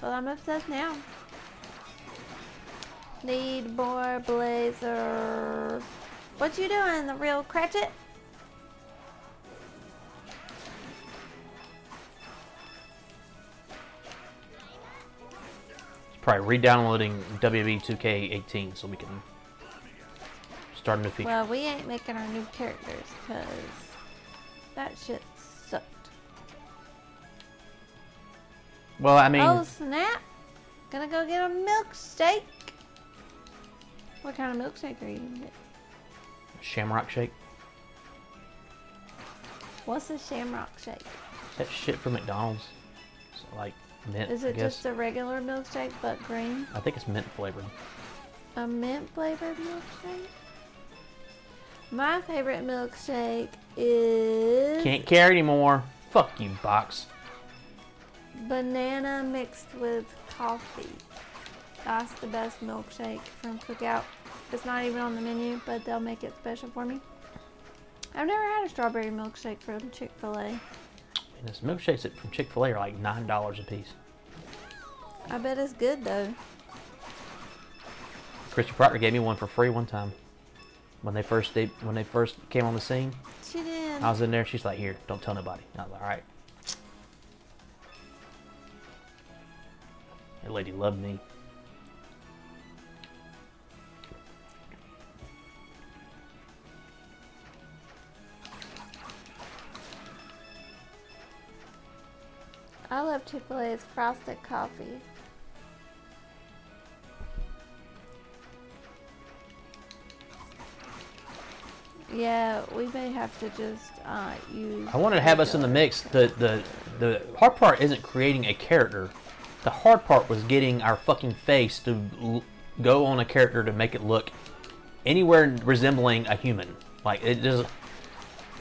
But I'm obsessed now. Need more blazers. What you doing, the real Cratchit? Probably re-downloading WWE 2K18 so we can start a new feature. Well, we ain't making our new characters because that shit sucked. Well, I mean, oh snap! Gonna go get a milkshake. What kind of milkshake are you gonna get? Shamrock Shake. What's a shamrock shake? That shit from McDonald's. So like mint. Is I it guess. just a regular milkshake but green? I think it's mint flavored. A mint flavored milkshake? My favorite milkshake is Can't care anymore. Fuck you, box. banana mixed with coffee. That's the best milkshake from Cookout. It's not even on the menu, but they'll make it special for me. I've never had a strawberry milkshake from Chick fil A. And this milkshakes at- from Chick Fil A are like nine dollars a piece. I bet it's good though. Christy Proctor gave me one for free one time when they first did, when they first came on the scene. She did. I was in there. She's like, "Here, don't tell nobody." I was like, "All right." That lady loved me. I love Chick fil A's frosted coffee. Yeah, we may have to just uh, use. I wanted to have us in the mix. The the the hard part isn't creating a character. The hard part was getting our fucking face to l- go on a character to make it look anywhere resembling a human. Like it just,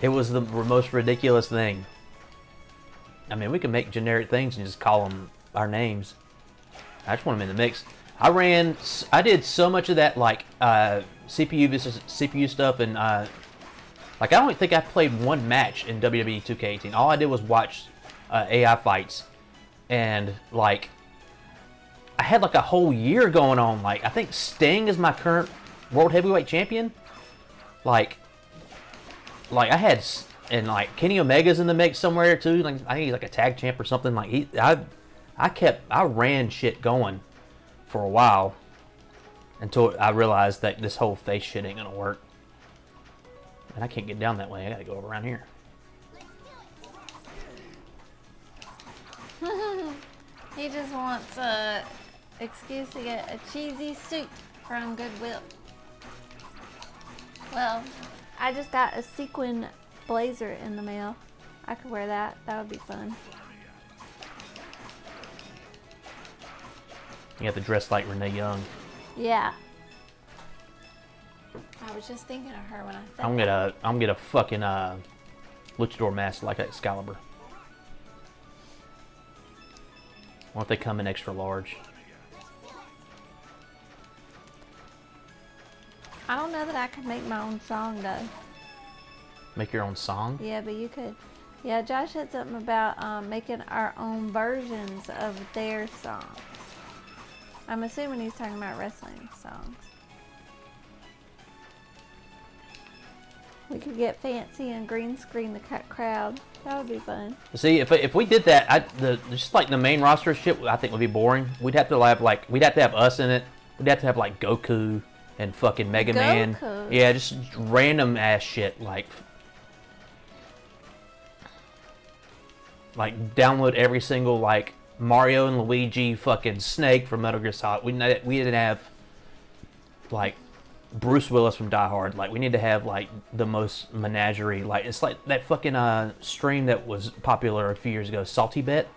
it was the most ridiculous thing. I mean, we can make generic things and just call them our names. I just want them in the mix. I ran, I did so much of that like uh, CPU versus CPU stuff and uh, like I don't think I played one match in WWE 2K18. All I did was watch uh, AI fights, and like I had like a whole year going on. Like I think Sting is my current world heavyweight champion. Like, like I had and like Kenny Omega's in the mix somewhere too. Like I think he's like a tag champ or something. Like he, I, I kept I ran shit going for a while until I realized that this whole face shit ain't gonna work. And I can't get down that way. I gotta go around here. He just wants a excuse to get a cheesy suit from Goodwill. Well, I just got a sequin blazer in the mail. I could wear that. That would be fun. You have to dress like Renee Young. Yeah. I was just thinking of her when I said I'm gonna I'm gonna fucking uh luchador mask like Excalibur. What if they come in extra large? I don't know that I could make my own song though. Make your own song? Yeah, but you could. Yeah, Josh said something about um, making our own versions of their songs. I'm assuming he's talking about wrestling songs. We could get fancy and green screen the crowd. That would be fun. See, if if we did that, I, the just like the main roster shit, I think would be boring. We'd have to have like we'd have to have us in it. We'd have to have like Goku and fucking Mega Man. Goku? Yeah, just random ass shit like like download every single like Mario and Luigi fucking Snake from Metal Gear Solid. We ne- we didn't have like Bruce Willis from Die Hard. Like we need to have like the most menagerie. Like it's like that fucking uh stream that was popular a few years ago, Salty Bet.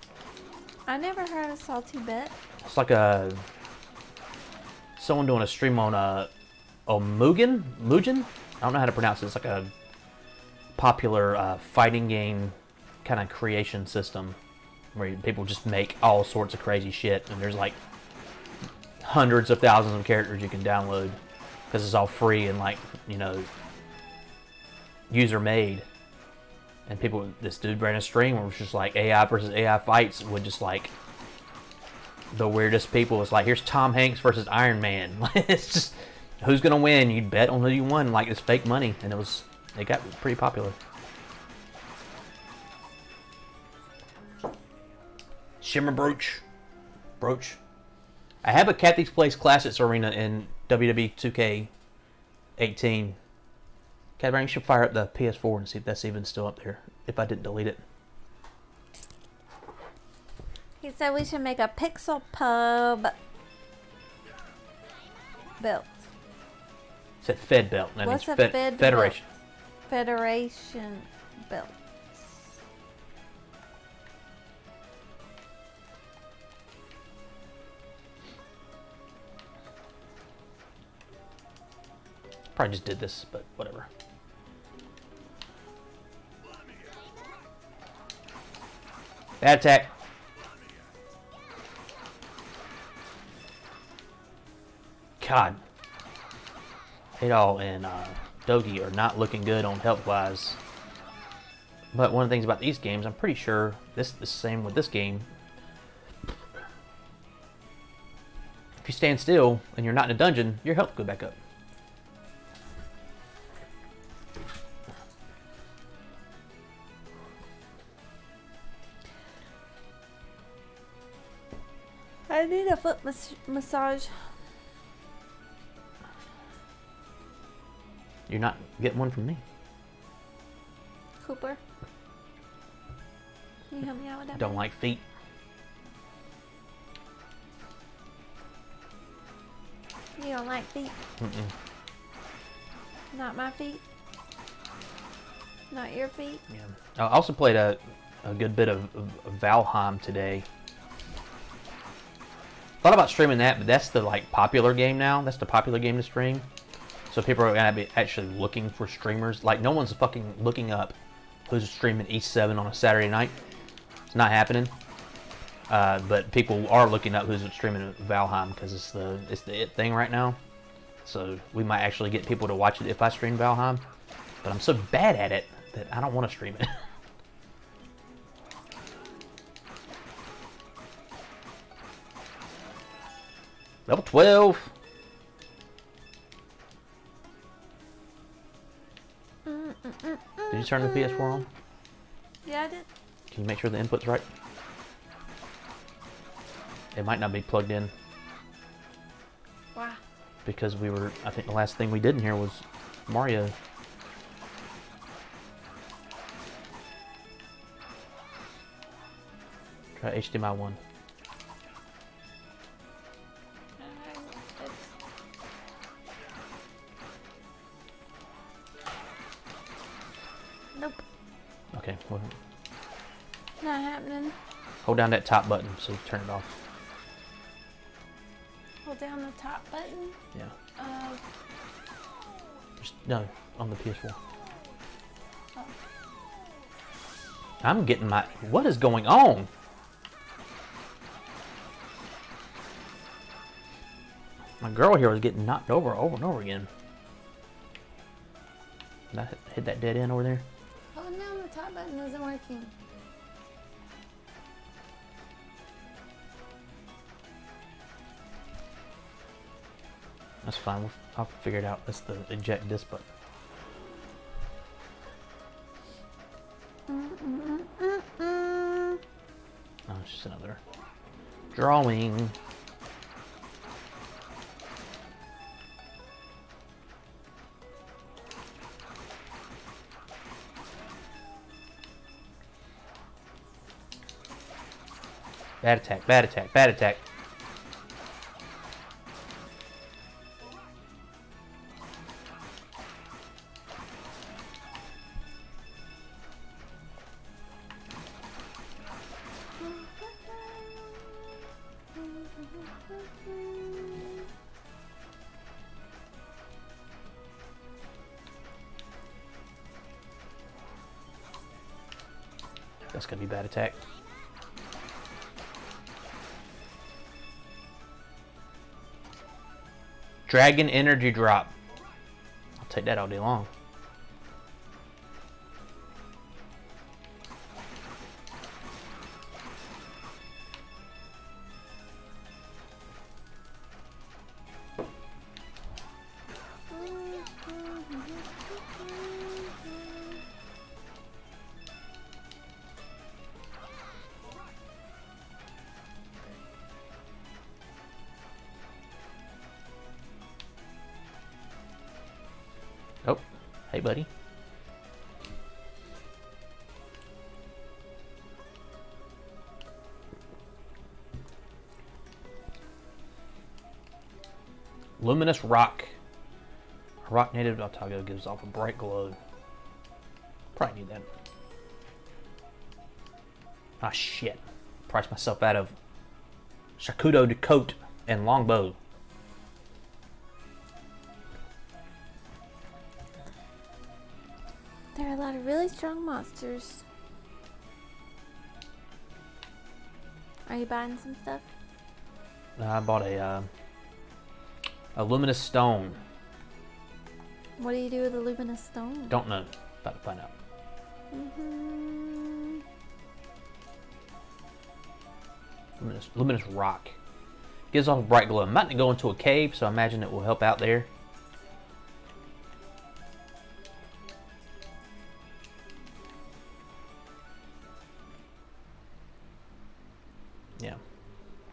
I never heard of Salty Bit. It's like a someone doing a stream on uh Omugen Mugen. I don't know how to pronounce it. It's like a popular uh, fighting game kind of creation system where people just make all sorts of crazy shit, and there's like hundreds of thousands of characters you can download because it's all free and like you know user made. And people, this dude ran a stream where it was just like AI versus AI fights would just like the weirdest people. It's like here's Tom Hanks versus Iron Man. it's just who's gonna win? You'd bet on who you won. Like it's fake money, and it was it got pretty popular. Shimmer brooch, brooch. I have a Cathy Plays Classics arena in WWE 2K18. Catherine, you should fire up the PS4 and see if that's even still up there. If I didn't delete it. He said we should make a Pixel Pub belt. It said Fed Belt. That What's a Fed- Fed Federation. belt? Federation belt. Probably just did this, but whatever. Bad attack. God. Adol and uh, Dogi are not looking good on health wise. But one of the things about these games, I'm pretty sure this is the same with this game. If you stand still and you're not in a dungeon, your health goes back up. I need a foot mas- massage. You're not getting one from me. Cooper. Can you help me out with that? Don't like feet. You don't like feet? Mm-mm. Not my feet? Not your feet? Yeah. I also played a, a good bit of, of, of Valheim today. Thought about streaming that, but that's the like popular game now. That's the popular game to stream. So people are gonna be actually looking for streamers. Like no one's fucking looking up who's streaming Ys 7 on a Saturday night. It's not happening. Uh, but people are looking up who's streaming Valheim because it's the it's the it thing right now. So we might actually get people to watch it if I stream Valheim. But I'm so bad at it that I don't want to stream it. Level 12. Did you turn the PS4 on? Yeah, I did. Can you make sure the input's right? It might not be plugged in Wow. because we were, I think the last thing we did in here was Mario. Try HDMI 1. Down that top button so you turn it off. Hold down the top button. Yeah. Uh, Just, no, on the PS4. Oh. I'm getting my. What is going on? My girl here was getting knocked over over and over again. Did I hit- hit that dead end over there? Oh no, the top button isn't working. That's fine. We'll, I'll figure it out. That's the eject disc button. Oh, it's just another drawing. Bad attack, bad attack, bad attack. Dragon energy drop. I'll take that all day long. Hey buddy. Luminous rock. A Rock native Altago gives off a bright glow. Probably need that. Ah shit. Priced myself out of Shakudo coat and longbow. Strong monsters. Are you buying some stuff? I bought a uh, a luminous stone. What do you do with the luminous stone? Don't know. About to find out. hmm Luminous, luminous rock. Gives off a bright glow. I'm about to go into a cave, so I imagine it will help out there.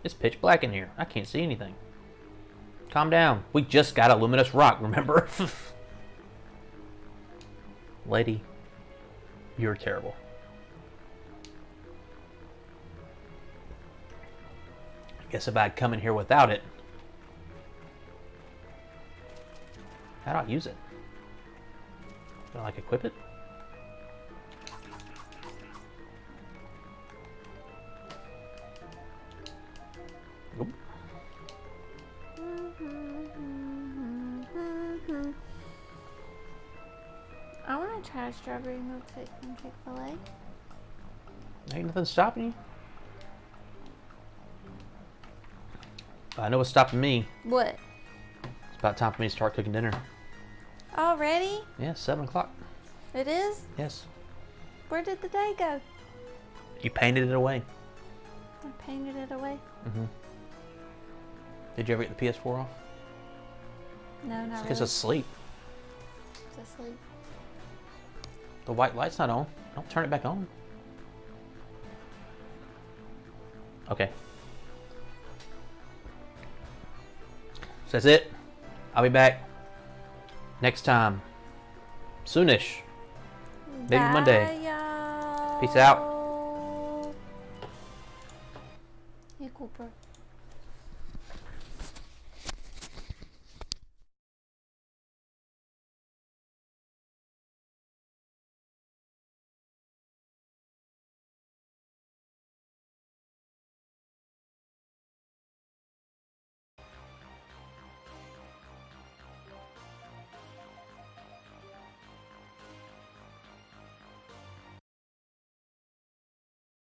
It's pitch black in here. I can't see anything. Calm down. We just got a luminous rock, remember? Lady, you're terrible. I Guess if I'd come in here without it. How do I use it? Do I like equip it? Want to try a strawberry milkshake from Chick Fil A. Ain't nothing stopping you. I know what's stopping me. What? It's about time for me to start cooking dinner. Already? Yeah, seven o'clock. It is? Yes. Where did the day go? You painted it away. I painted it away. Mm-hmm. Did you ever get the PS4 off? No, not It's really. asleep. It's asleep. The white light's not on. Don't turn it back on. Okay. So that's it. I'll be back next time. Soonish. Maybe Monday. Bye, y'all. Peace out. Hey, Cooper.